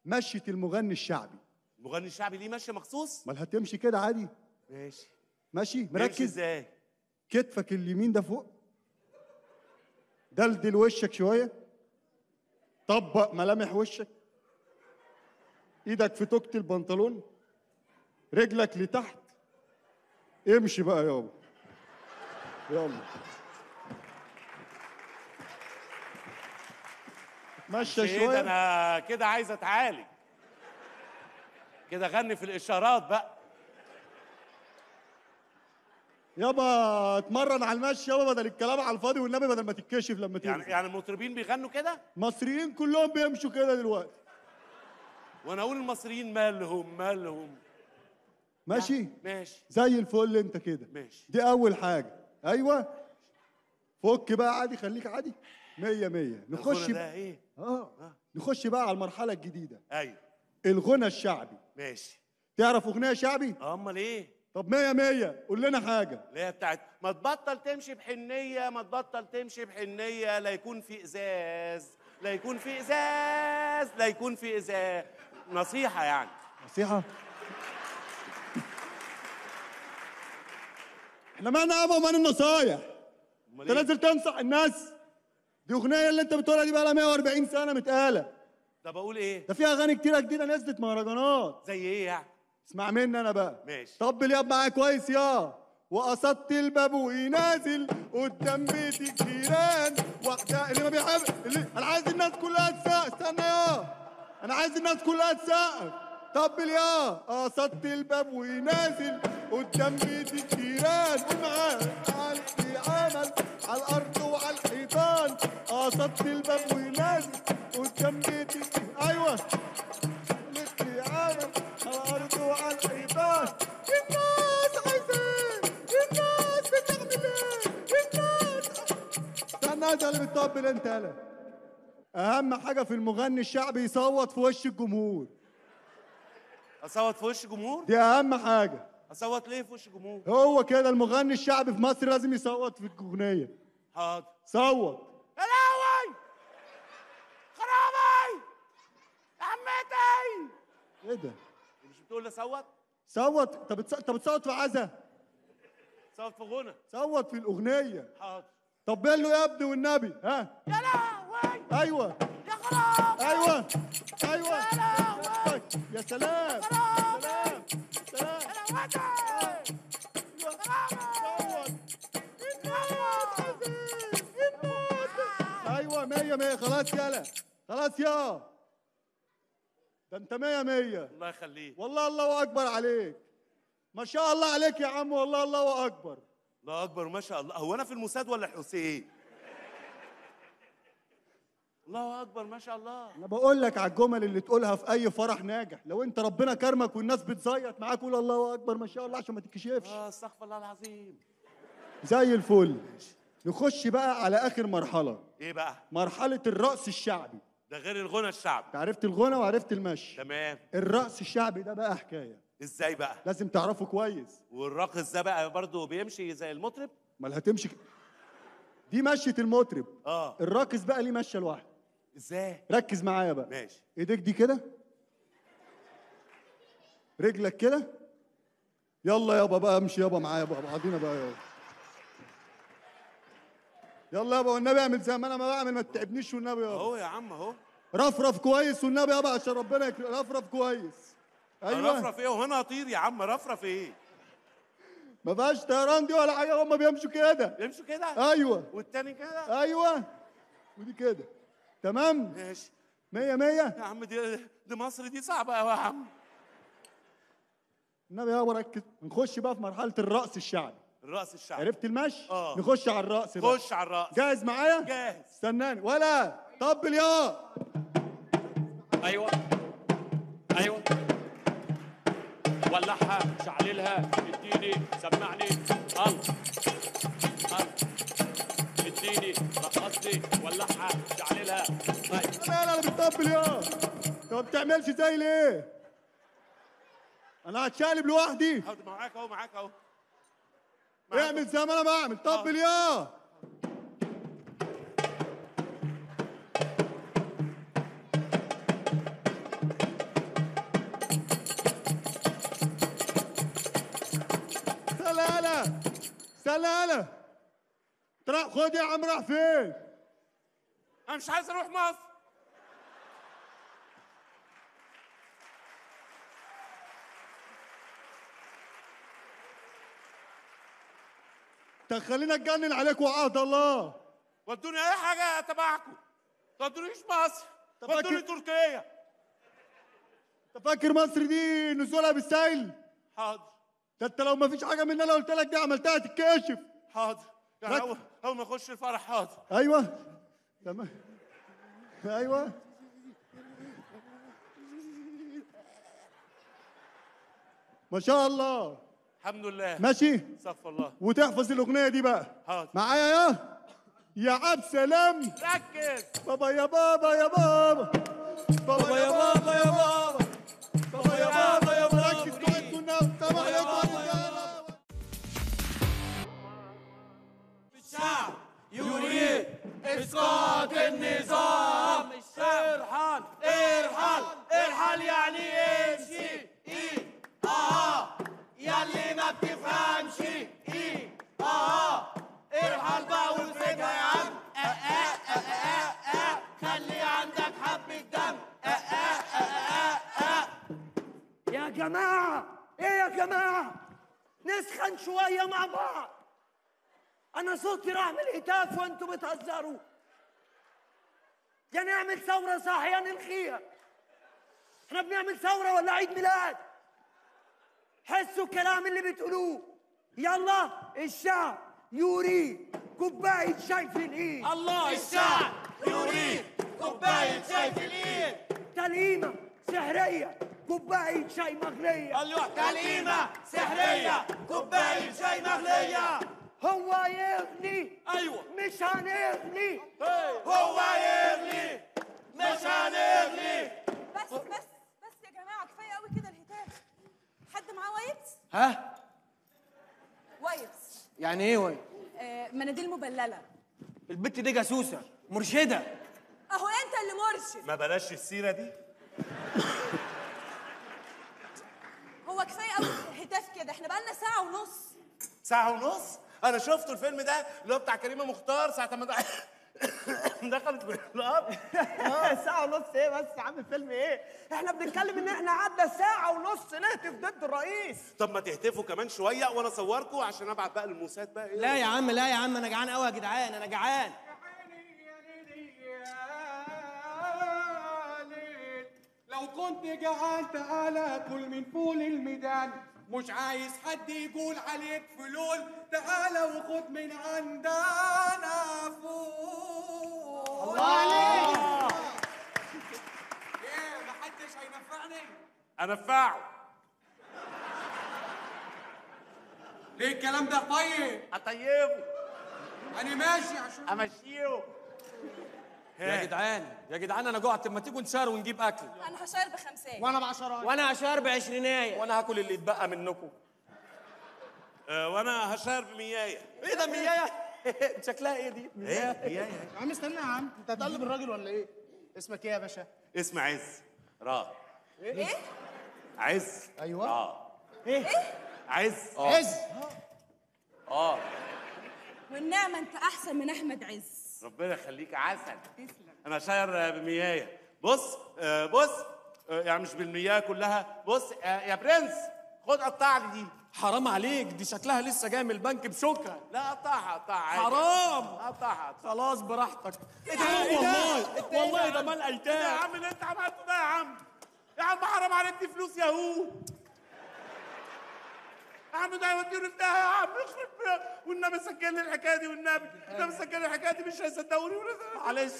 مشية المغني الشعبي. المغني الشعبي ليه ماشي مخصوص؟ أمال هتمشي كده عادي؟ ماشي. ماشي مركز. إزاي؟ كتفك اليمين ده فوق. دلدل وشك شوية. طبق ملامح وشك. إيدك في توكة البنطلون. رجلك لتحت. امشي بقى يابا. يلا. مشى شوية. أنا كده عايز أتعالج. كده غني في الإشارات بقى. يابا اتمرن على المشي يابا بدل الكلام على الفاضي والنبي بدل ما تتكشف لما يعني تنزل يعني المطربين بيغنوا كده؟ المصريين كلهم بيمشوا كده دلوقتي. وأنا أقول المصريين مالهم مالهم. ماشي؟ ماشي. زي الفل انت كده. ماشي. دي اول حاجة. أيوه. فك بقى عادي خليك عادي. مية مية. نخش الغنى ده بقى إيه؟ آه. نخش بقى على المرحلة الجديدة. أيوه. الغنى الشعبي. ماشي. تعرف أغنية شعبي؟ أمال إيه؟ طب مية مية قول لنا حاجة. اللي هي بتاعت ما تبطل تمشي بحنية ما تبطل تمشي بحنية لا يكون في إزاز لا يكون في إزاز لا يكون في إزاز. نصيحة يعني. نصيحة؟ إحنا مالنا يابا ومال النصايح أنت إيه؟ نازل تنصح الناس. دي أغنية اللي أنت بتقولها دي بقى لها 140 سنة متقالة. طب أقول إيه؟ ده في أغاني كتيرة جديدة نزلت مهرجانات. زي إيه يعني؟ اسمع مني أنا بقى. ماشي. طبل ياب معايا كويس يا. وقصدت الباب ونازل قدام بيت الجيران. واحدة اللي ما بيحب اللي أنا عايز الناس كلها تسقف استنى يا. أنا عايز الناس كلها تسقف طبل يا قصدت الباب ونازل قدام بيت الجيران. قول معايا. عمل على الأرض وعلى الحيطان. قصدت الباب ونازل قدام بيت الجيران. أيوه. وعلى الحيطان الناس عايزين الناس استنى انت اللي بتطبل انت يالا أهم حاجة في المغني الشعبي يصوت في وش الجمهور. أصوت في وش جمهور دي أهم حاجة. أصوت ليه في وش جمهور هو كده المغني الشعبي في مصر لازم يصوت في الأغنية. حاضر. صوت. يا لهوي خرابي يا عمتي! إيه ده؟ مش بتقول لي صوت؟ صوت. انت بتص... انت بتصوت في عزا. صوت في غنى. صوت في الأغنية. حاضر. طبل له يا ابني والنبي ها؟ يا لهوي! أيوه. يا خرابي! أيوه. أيوه. يا لهوي! يا سلام. خرابي! سلام. يا لهوي! أيوه. مية مية. خلاص يالا. خلاص يا. ده انت مية مية. الله يخليك. والله الله أكبر عليك. ما شاء الله عليك يا عم والله الله أكبر. الله أكبر ما شاء الله. هو أنا في الموساد ولا حسين الله أكبر ما شاء الله. أنا بقول لك على الجمل اللي تقولها في أي فرح ناجح. لو أنت ربنا كرمك والناس بتزيط معاك قول الله أكبر ما شاء الله عشان ما تتكشفش. آه استغفر الله العظيم. زي الفل. نخش بقى على آخر مرحلة. إيه بقى؟ مرحلة الرقص الشعبي. ده غير الغنى الشعبي انت عرفت الغنى وعرفت المشي. تمام. الرقص الشعبي ده بقى حكاية. إزاي بقى؟ لازم تعرفه كويس. والراقص ده بقى برضه بيمشي زي المطرب؟ امال هتمشي ك- دي مشية المطرب. آه. الراقص بقى ليه مشية لوحده. إزاي؟ ركز معايا بقى. ماشي. ايديك دي كده. رجلك كده. يلا يابا بقى امشي يابا معايا بقى. بعضينا بقى يابا. يلا يابا والنبي اعمل زي ما أنا ما بعمل ما تتعبنيش والنبي يابا أهو يا عم أهو. رفرف كويس والنبي يابا عشان ربنا يكرم. رفرف كويس. أيوه. رفرف إيه؟ وهنا اطير يا عم. رفرف إيه؟ ما فيهاش طيران دي ولا حاجة. هم بيمشوا كده. يمشوا كده؟ أيوه. والتاني كده؟ أيوه. ودي كده. تمام؟ ماشي. مية مية. يا عم دي دي مصر دي صعبة قوي يا عم. النبي يابا ركز. نخش بقى في مرحلة الرقص الشعبي. الرقص الشعبي عرفت المشي؟ آه. نخش على الرقص بقى. خش على الرقص جاهز معايا؟ جاهز. استناني. ولا. طبل يا أيوه. أيوه. ولعها شعللها اديني سمعني. الله الله اديني رقصني. ولعها شعللها أيوة. لا لا أنا بتطبل يا انت ما بتعملش زي ليه؟ أنا هتشقلب لوحدي. معاك أهو معاك أهو. اعمل زي ما أنا بعمل. طبل يا سلالة. سلالة. ترى خد يا عم راح فين؟ أنا مش عايز أروح مصر. تخلينا اتجنن عليك وعهد الله. ودوني أي حاجة تبعكم ما ودونيش مصر. ودوني تركيا. انت فاكر مصر دي نزولها بالسيل حاضر. ده انت لو ما فيش حاجة من اللي أنا قلت لك دي عملتها تتكشف. حاضر. يعني اول أول ما اخش الفرح حاضر. أيوه. تمام أيوه. ما شاء الله. الحمد لله ماشي استغفر الله وتحفظ الاغنيه دي بقى حاضر معايا يا يا عبد سلام ركز بابا يا بابا يا بابا بابا يا بابا يا بابا بابا يا بابا يا بابا ركز كويس كنا طبعا يا بابا الشعب يريد اسقاط النظام ارحل ارحل ارحل يعني امشي آه ارحل بقى وافرجها يا عم. آه آه آه آه آه خلي عندك حبة دم آه آه آه آه يا جماعة إيه يا جماعة؟ نسخن شوية مع بعض. أنا صوتي راح من الهتاف وأنتم بتهزروا. يا نعمل ثورة صح يا نلغيها إحنا بنعمل ثورة ولا عيد ميلاد؟ حسوا الكلام اللي بتقولوه. يلا الشعب يريد كوباية شاي في الإيد. الله الشعب يريد كوباية شاي في الإيد. كلمة سحرية كوباية شاي مغليه أيوه كلمة سحرية كوباية شاي مغلية هو يغني أيوه. مش هنغني هو يغلي مش هنغلي بس بس بس يا جماعة كفاية قوي كده الهتاف. حد معاه wipes ها؟ wipes يعني إيه وي؟ آه مناديل مبللة. البت دي جاسوسة مرشدة. أهو أنت اللي مرشد. ما بلاش السيرة دي. هو كفاية قوي هتاف كده. إحنا بقالنا ساعة ونص. ساعة ونص؟ أنا شفته الفيلم ده اللي هو بتاع كريمه مختار ساعة ما <laughs> <coughs> دخلت في الأب. <laughs> ساعة ونص إيه بس يا عم فيلم إيه؟ إحنا بنتكلم إن إحنا قعدنا ساعة ونص نهتف ضد الرئيس. طب ما تهتفوا كمان شوية وأنا أصوركم عشان أبعت بقى للموساد بقى إيه؟ لا يا عم لا يا عم أنا جعان قوي يا جدعان أنا جعان. لو كنت جعان تعالى كل من فول الميدان. مش عايز حد يقول عليك فلول تعالى وخد من عندنا فول الله! عليك إيه محدش هينفعني. أنفعه. ليه الكلام ده؟ طيب. أطيبه. أنا ماشي عشان أمشيه. يا جدعان يا جدعان أنا جوعت. ما تيجوا نشار ونجيب أكل. أنا هشار بخمسات وأنا بعشرات وأنا اشار بعشريناية. وأنا هاكل اللي يتبقى منكم. آه وأنا هشار بمياية. إيه ده مياية؟ <laughs> شكلها إيه دي؟ إيه مياية. يا عم استنى يا عم. أنت هتقلب الراجل ولا إيه؟ اسمك إيه يا باشا؟ اسم عز. را. إيه؟ عز. أيوه. آه إيه؟ عز. عز. آه. والنعمة أنت أحسن من أحمد عز. ربنا يخليك عسل. أنا شاير بميايه بص آه، بص آه، يعني مش بالمياه كلها. بص آه، يا برنس خد قطع لي دي. حرام عليك دي شكلها لسه جاية من البنك بشوكه لا قطعها قطعها عادي. حرام. قطعها خلاص براحتك. إيه ده؟ إيه ده؟ والله والله ده مال إيه ده يا أيتام؟ عم اللي أنت عملته ده يا عم؟ يا عم حرام عليك دي فلوس يهود يا عم ده يوديني في يا عم يخرب. والنبي سجل لي الحكاية دي والنبي النبي سجل لي الحكاية دي مش هيصدقوني معلش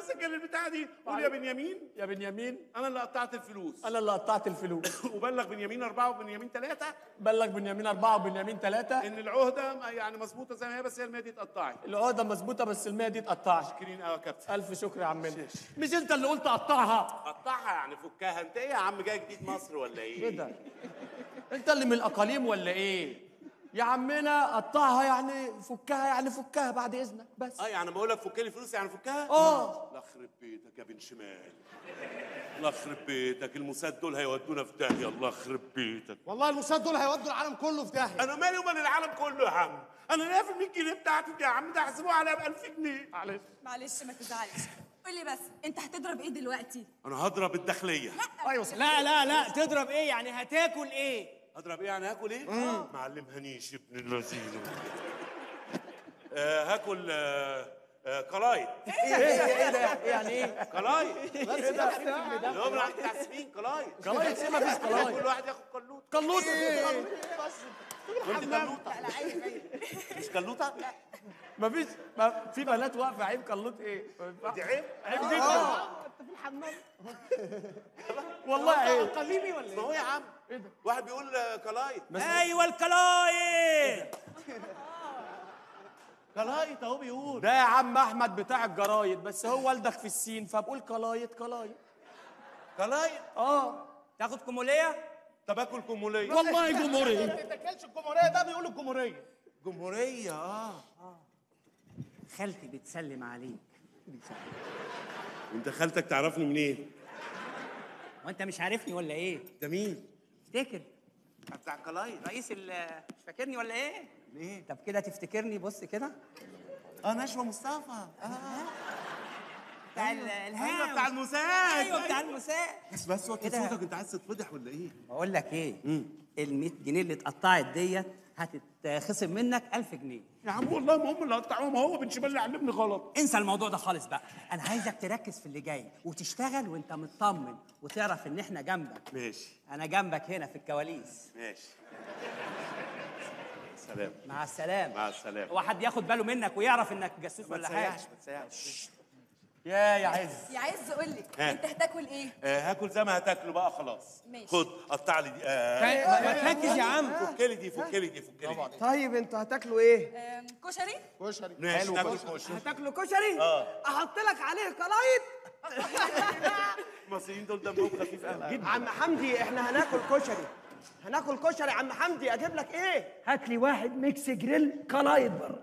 سجل لي البتاعة دي. قول يا بنيامين. يا بنيامين. أنا اللي قطعت الفلوس. أنا اللي قطعت الفلوس. <coughs> وبلغ بنيامين أربعة وبنيامين ثلاثة بلغ بنيامين أربعة وبنيامين ثلاثة إن العهدة يعني مظبوطة زي ما هي بس هي المية دي اتقطعت. العقده مظبوطة بس المية دي اتقطعت. شاكرين قوي يا كابتن. ألف شكر يا عمنا مش أنت اللي قلت قطعها؟ قطعها يعني فكها أنت إيه يا عم جاي جديد مصر ولا إيه؟ إيه ده؟ أنت اللي من الأقاليم ولا إيه؟ يا عمنا قطعها يعني فكها يعني فكها بعد إذنك بس. آه يعني بقول لك فك لي فلوس يعني فكها؟ آه. الله يخرب بيتك يا بن شمال. الله يخرب بيتك الموساد دول هيودونا في داهية. الله يخرب بيتك. والله الموساد دول هيودوا العالم كله في داهية. أنا مالي ومال العالم كله يا عم. أنا ليا في ال 100 جنيه بتاعتي دي يا عم ده احسبوها عليا ب 1000 جنيه. معلش. معلش ما تزعلش. قول لي بس أنت هتضرب إيه دلوقتي؟ أنا هضرب الداخلية. أيوه لا لا لا تضرب إيه؟ يعني هتاكل إيه؟ هضرب إيه يعني؟ هاكل إيه؟ معلم هنيش ابن اللذين آه هاكل آه آه قلايط إيه إيه ده؟ يعني إيه؟ قلايط إيه ده؟ اللي هو من عند التعسفين قلايط قلايط إيه مفيش قلايط كل واحد ياخد قلوط قلوط وانت قلوطه مش قلوطه؟ مفيش ما في بنات واقفة عيب قلوط إيه؟ دي عيب. عيب جدا. <laughs> والله عيب قليمي ولا ما هو يا عم واحد بيقول قلايط أيوه الكلاية قلايط <laughs> أهو بيقول. ده يا عم أحمد بتاع الجرايد بس هو والدك في السين فبقول قلايط قلايط قلايط آه. تاخد كمولية طب آكل كموليه <laughs> والله جمهورية. ما بتتاكلش الجمهورية ده بيقولوا الجمهوريه جمهورية. آه. خالتي بتسلم عليك. انت خالتك تعرفني منين؟ وانت مش عارفني ولا إيه؟ ده مين؟ افتكر بتاع قلايط رئيس ال مش فاكرني ولا إيه؟ ليه؟ طب كده تفتكرني بص كده. آه نشوى مصطفى. آه. بتاع ال- الهاوس. أيوه بتاع الموساد. أيوه بتاع الموساد. بس بس وطي إيه ده؟ صوتك انت عايز تتفضح ولا إيه؟ بقول لك إيه؟ ال 100 جنيه اللي اتقطعت ديت هتتخصم منك 1000 جنيه. يا عم والله ما هم اللي قطعوهم هو بن شمال اللي علمني غلط. انسى الموضوع ده خالص بقى. أنا عايزك تركز في اللي جاي وتشتغل وأنت مطمن وتعرف إن إحنا جنبك. ماشي. أنا جنبك هنا في الكواليس. ماشي. سلام. مع السلامة. مع السلامة. هو حد ياخد باله منك ويعرف إنك جاسوس ما ولا حاجة؟ تسيحش ما تسيحش. يا يا عز. يا عز قول لي. انت هتاكل إيه؟ آه هاكل زي ما هتاكله بقى خلاص. ماشي. خد قطع لي دي آه. ما- ما تركز يا عم. فك لي دي فك لي دي فك لي دي طيب أنتوا هتاكلوا إيه؟ آم، كشري. كشري. ماشي ناكل كشري. هتاكلوا كشري؟ آه. أحط لك عليه قلايط <laughs> المصريين دول دمهم خفيف قوي. جدا عم حمدي إحنا هناكل كشري. هناكل كشري. عم حمدي أجيب لك إيه؟ هات لي واحد mix grill قلايط بره.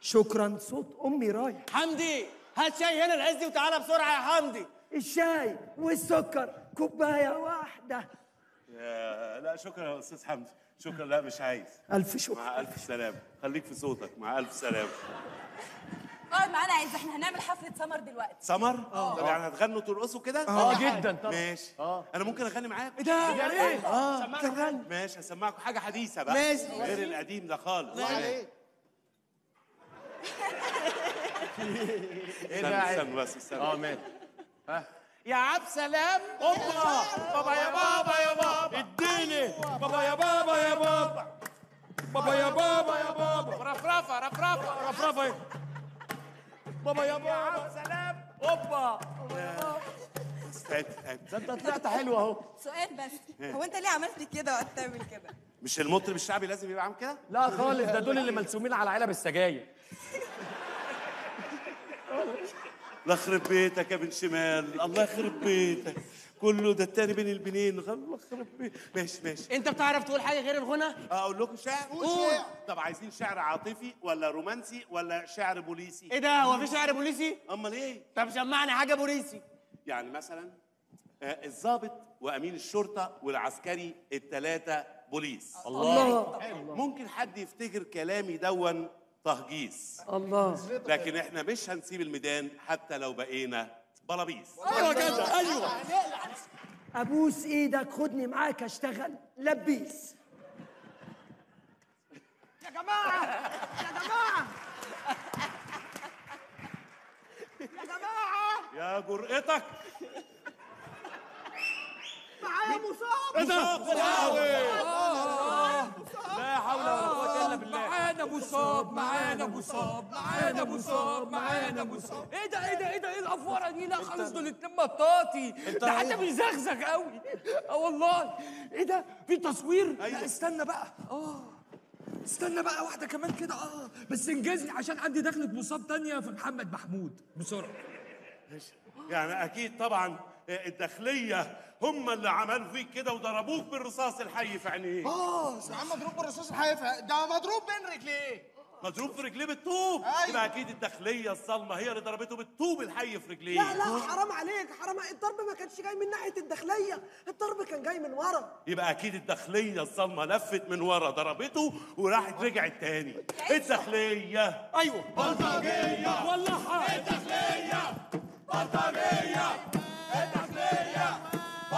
شكرا صوت أمي رايح. حمدي! هات شاي هنا العزي وتعالى بسرعة يا حمدي. الشاي والسكر كوباية واحدة. يا- لا شكرا يا أستاذ حمدي. شكرا. لا مش عايز. ألف شكر. مع ألف سلامه خليك في صوتك. مع ألف سلامه اقعد معانا عز. إحنا هنعمل حفلة سمر دلوقتي. سمر؟ آه. يعني هتغنوا ترقصوا كده؟ آه جدا طبعا. ماشي. أنا ممكن أغني معاك؟ إيه ده؟ يا ريت. آه. سمعنا ماشي هسمعكم. حاجة حديثة بقى. ماشي. غير القديم ده خالص. عليك استنى استنى بس استنى. آه ماشي يا عبد سلام. أوبا. بابا يا بابا. يا بابا. إديني. بابا يا بابا يا بابا. بابا يا بابا يا بابا. رفرفة رفرفة. رفرفة؟ بابا يا بابا. سلام. أوبا. استعد انت طلعت حلو أهو. سؤال بس هو انت ليه عملت كده وقت تعمل كده؟ مش المطرب الشعبي لازم يبقى عامل كده؟ لا خالص ده دول اللي ملسومين على علب السجاير. الله يخرب بيتك يا بن شمال. الله يخرب بيتك. كله ده التاني بين البنين. الله يخرب بيتك ماشي ماشي. انت بتعرف تقول حاجة غير الغنى؟ أقول لكم شعر قول. طب عايزين شعر عاطفي ولا رومانسي ولا شعر بوليسي؟ إيه ده؟ هو في شعر بوليسي؟ أمال إيه؟ طب سمعني حاجة بوليسي. يعني مثلا آه، الضابط وأمين الشرطة والعسكري الثلاثه بوليس. الله. ممكن حد يفتكر كلامي دون تهجيس الله. لكن إحنا مش هنسيب الميدان حتى لو بقينا بلابيس. أيوه كده. أيوه. أبوس إيدك خدني معاك أشتغل. لبيس. يا جماعة يا جماعة. يا جماعة. يا جرأتك. معايا مصاب. ده لا حول ولا قوة إلا بالله. معانا مصاب معانا مصاب معانا مصاب معانا مصاب إيه ده إيه ده إيه ده إيه الافوره دي؟ لا خالص دول اتنين مطاطي ده حتى بيزغزغ قوي. آه والله. إيه ده؟ في تصوير؟ لا استنى بقى. آه. استنى بقى واحدة كمان كده. آه. بس انجزني عشان عندي دخلة مصاب تانية في محمد محمود. بسرعة. يعني أكيد طبعا الداخلية هم اللي عملوا فيك كده وضربوك بالرصاص الحي في عينيه آه يا عم مضروب بالرصاص الحيفا ده مضروب بين رجليه مضروب في رجليه بالطوب؟ أيوة. يبقى أكيد الداخلية الظلمه هي اللي ضربته بالطوب الحي في رجليه. لا لا حرام عليك حرام الضرب ما كانش جاي من ناحية الداخلية. الضرب كان جاي من ورا. يبقى أكيد الداخلية الظلمه لفت من ورا ضربته وراحت رجعت تاني. الداخلية. أيوه. بلطجيه والله. الداخلية. بلطجيه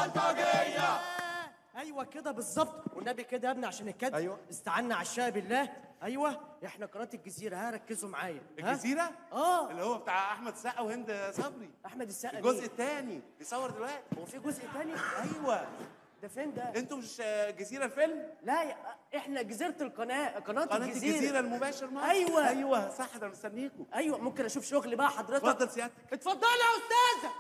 بلطجيه أيوه كده بالظبط. والنبي كده يا ابني عشان الكد. أيوة. استعنا على الشاي بالله أيوه. إحنا قناة الجزيرة. ها ركزوا معايا؟ الجزيرة؟ آه. اللي هو بتاع أحمد سقا وهند صبري. أحمد السقا الجزء؟ الثاني بيصور دلوقتي. هو في جزء تاني؟ أيوه. ده فين ده؟ أنتوا مش جزيرة الفيلم؟ لا يا إحنا جزيرة القناة قناة, قناة الجزيرة, الجزيرة المباشر معاك. أيوه. أيوه. صح ده مستنيكم أيوه. ممكن أشوف شغل بقى حضرتك. اتفضل سيادتك. اتفضلي يا أستاذة.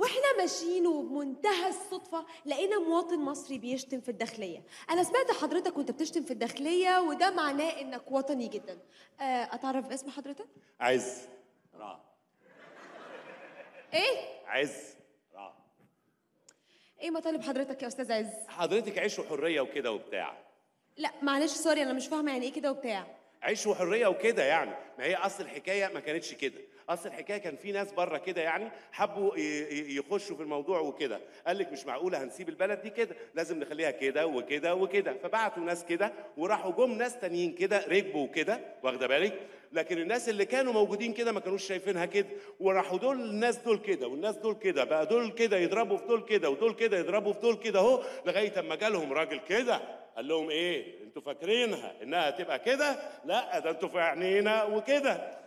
وإحنا ماشيين وبمنتهى الصدفة لقينا مواطن مصري بيشتم في الداخلية. أنا سمعت حضرتك وأنت بتشتم في الداخلية وده معناه إنك وطني جدا. آه، أتعرف باسم حضرتك؟ عز. را. إيه؟ عز. را. إيه مطالب حضرتك يا أستاذ عز؟ حضرتك عيش وحرية وكده وبتاع. لا معلش سوري أنا مش فاهمة يعني إيه كده وبتاع. عيش وحرية وكده يعني. ما هي أصل الحكاية ما كانتش كده. اصل الحكاية كان في ناس بره كده يعني حبوا يخشوا في الموضوع وكده. قال لك مش معقوله هنسيب البلد دي كده لازم نخليها كده وكده وكده. فبعتوا ناس كده وراحوا جم ناس تانيين كده ركبوا كده واخده بالك؟ لكن الناس اللي كانوا موجودين كده ما كانوش شايفينها كده. وراحوا دول الناس دول كده والناس دول كده بقى دول كده يضربوا في دول كده ودول كده يضربوا في دول كده اهو لغايه اما جالهم راجل كده. قال لهم إيه؟ أنتوا فاكرينها انها تبقى كده؟ لا ده أنتوا في عينينا وكده.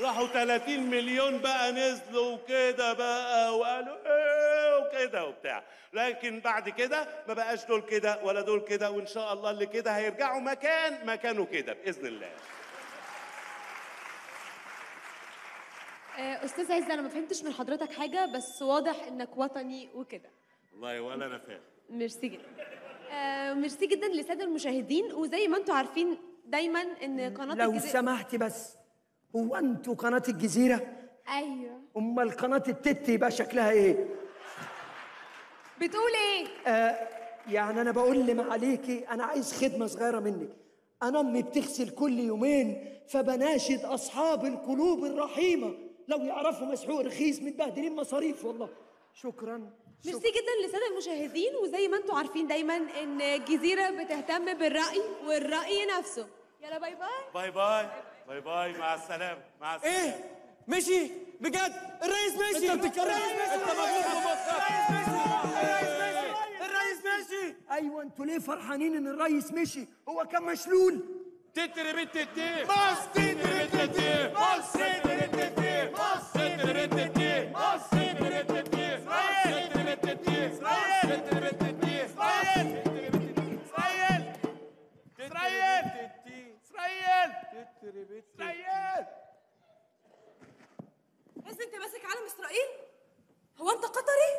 راحوا 30 مليون بقى نزلوا وكده بقى وقالوا إيه وكده وبتاع. لكن بعد كده ما بقاش دول كده ولا دول كده وإن شاء الله اللي كده هيرجعوا مكان مكانه كده بإذن الله. آه، أستاذ عز أنا ما فهمتش من حضرتك حاجة بس واضح إنك وطني وكده. والله ولا أنا فاهم. ميرسي جدا. آه، ميرسي جدا للساده المشاهدين وزي ما أنتم عارفين دايما إن قناة لو سمحتي بس هو أنتوا قناة الجزيرة؟ أيوه. أمال قناة التت يبقى شكلها إيه؟ بتقول إيه؟ آه يعني أنا بقول لمعاليكي أنا عايز خدمة صغيرة منك. أنا أمي بتغسل كل يومين فبناشد أصحاب القلوب الرحيمة. لو يعرفوا مسحوق رخيص متبهدلين مصاريف والله. شكرا. ميرسي جدا للساده المشاهدين وزي ما أنتم عارفين دايما إن الجزيرة بتهتم بالرأي والرأي نفسه. يلا bye bye. bye bye. bye bye مع السلامة مع السلامة. إيه مشي بجد الرئيس مشي. أنت بتتكلم. أنت مجنون الرئيس مشي. أيوه أنتوا ليه فرحانين إن الرئيس مشي؟ هو كان مشلول. تتري بت تتي ماس تتري بت تتي ماس تتري بت تتي ماس تتري بت تتي اسرائيل هو أنت قطري؟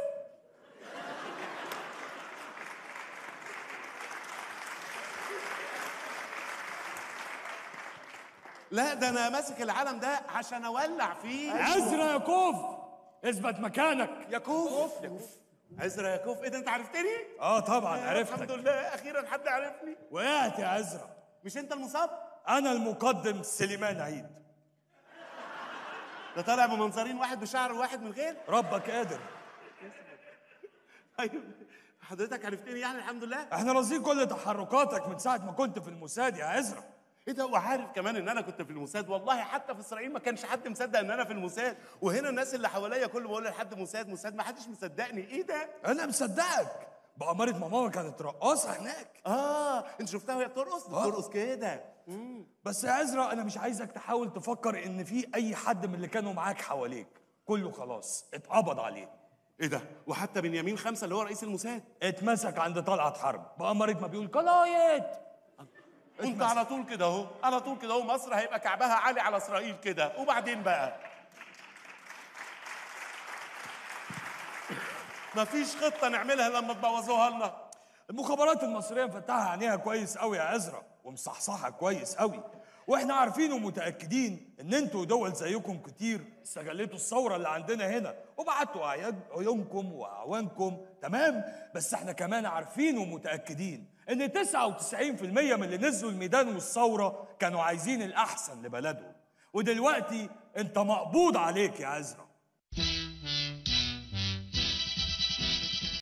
لا ده أنا ماسك العلم ده عشان أولع فيه. عزرا يا كوف اثبت مكانك. يا كوف عزرا يا كوف إيه ده أنت عرفتني؟ آه طبعا آه، عرفتك. الحمد لله. أخيرا حد عرفني؟ وقعت يا عزرا. مش أنت المصاب؟ أنا المقدم سليمان عيد. ده طالع بمنظرين واحد بشعر وواحد من غير؟ ربك قادر. أيوه حضرتك عرفتني يعني؟ الحمد لله. إحنا راصدين كل تحركاتك من ساعة ما كنت في الموساد يا عزرا. إيه ده؟ وعارف كمان إن أنا كنت في الموساد. والله حتى في إسرائيل ما كانش حد مصدق إن أنا في الموساد. وهنا الناس اللي حواليا كل ما لحد موساد موساد ما حدش مصدقني. إيه ده؟ أنا مصدقك. بأمارة ماما كانت رقاصة هناك. آه أنت شفتها وهي بترقص؟ بترقص كده. بس يا عزرا أنا مش عايزك تحاول تفكر إن في أي حد من اللي كانوا معاك حواليك. كله خلاص اتقبض عليه. إيه ده؟ وحتى بنيامين خمسة اللي هو رئيس الموساد. اتمسك عند طلعت حرب. بأمارة ما بيقول قلايد أنت على طول كده أهو على طول كده أهو. مصر هيبقى كعبها عالي على إسرائيل كده. وبعدين بقى؟ مفيش خطة نعملها لما تبوظوها لنا. المخابرات المصرية مفتحة عينيها كويس قوي يا عزرا ومصحصحة كويس قوي وإحنا عارفين ومتأكدين إن أنتوا ودول زيكم كتير استغلتوا الثورة اللي عندنا هنا وبعتوا عيونكم وأعوانكم تمام؟ بس إحنا كمان عارفين ومتأكدين إن 99% من اللي نزلوا الميدان والثورة كانوا عايزين الأحسن لبلدهم. ودلوقتي أنت مقبوض عليك يا عزرا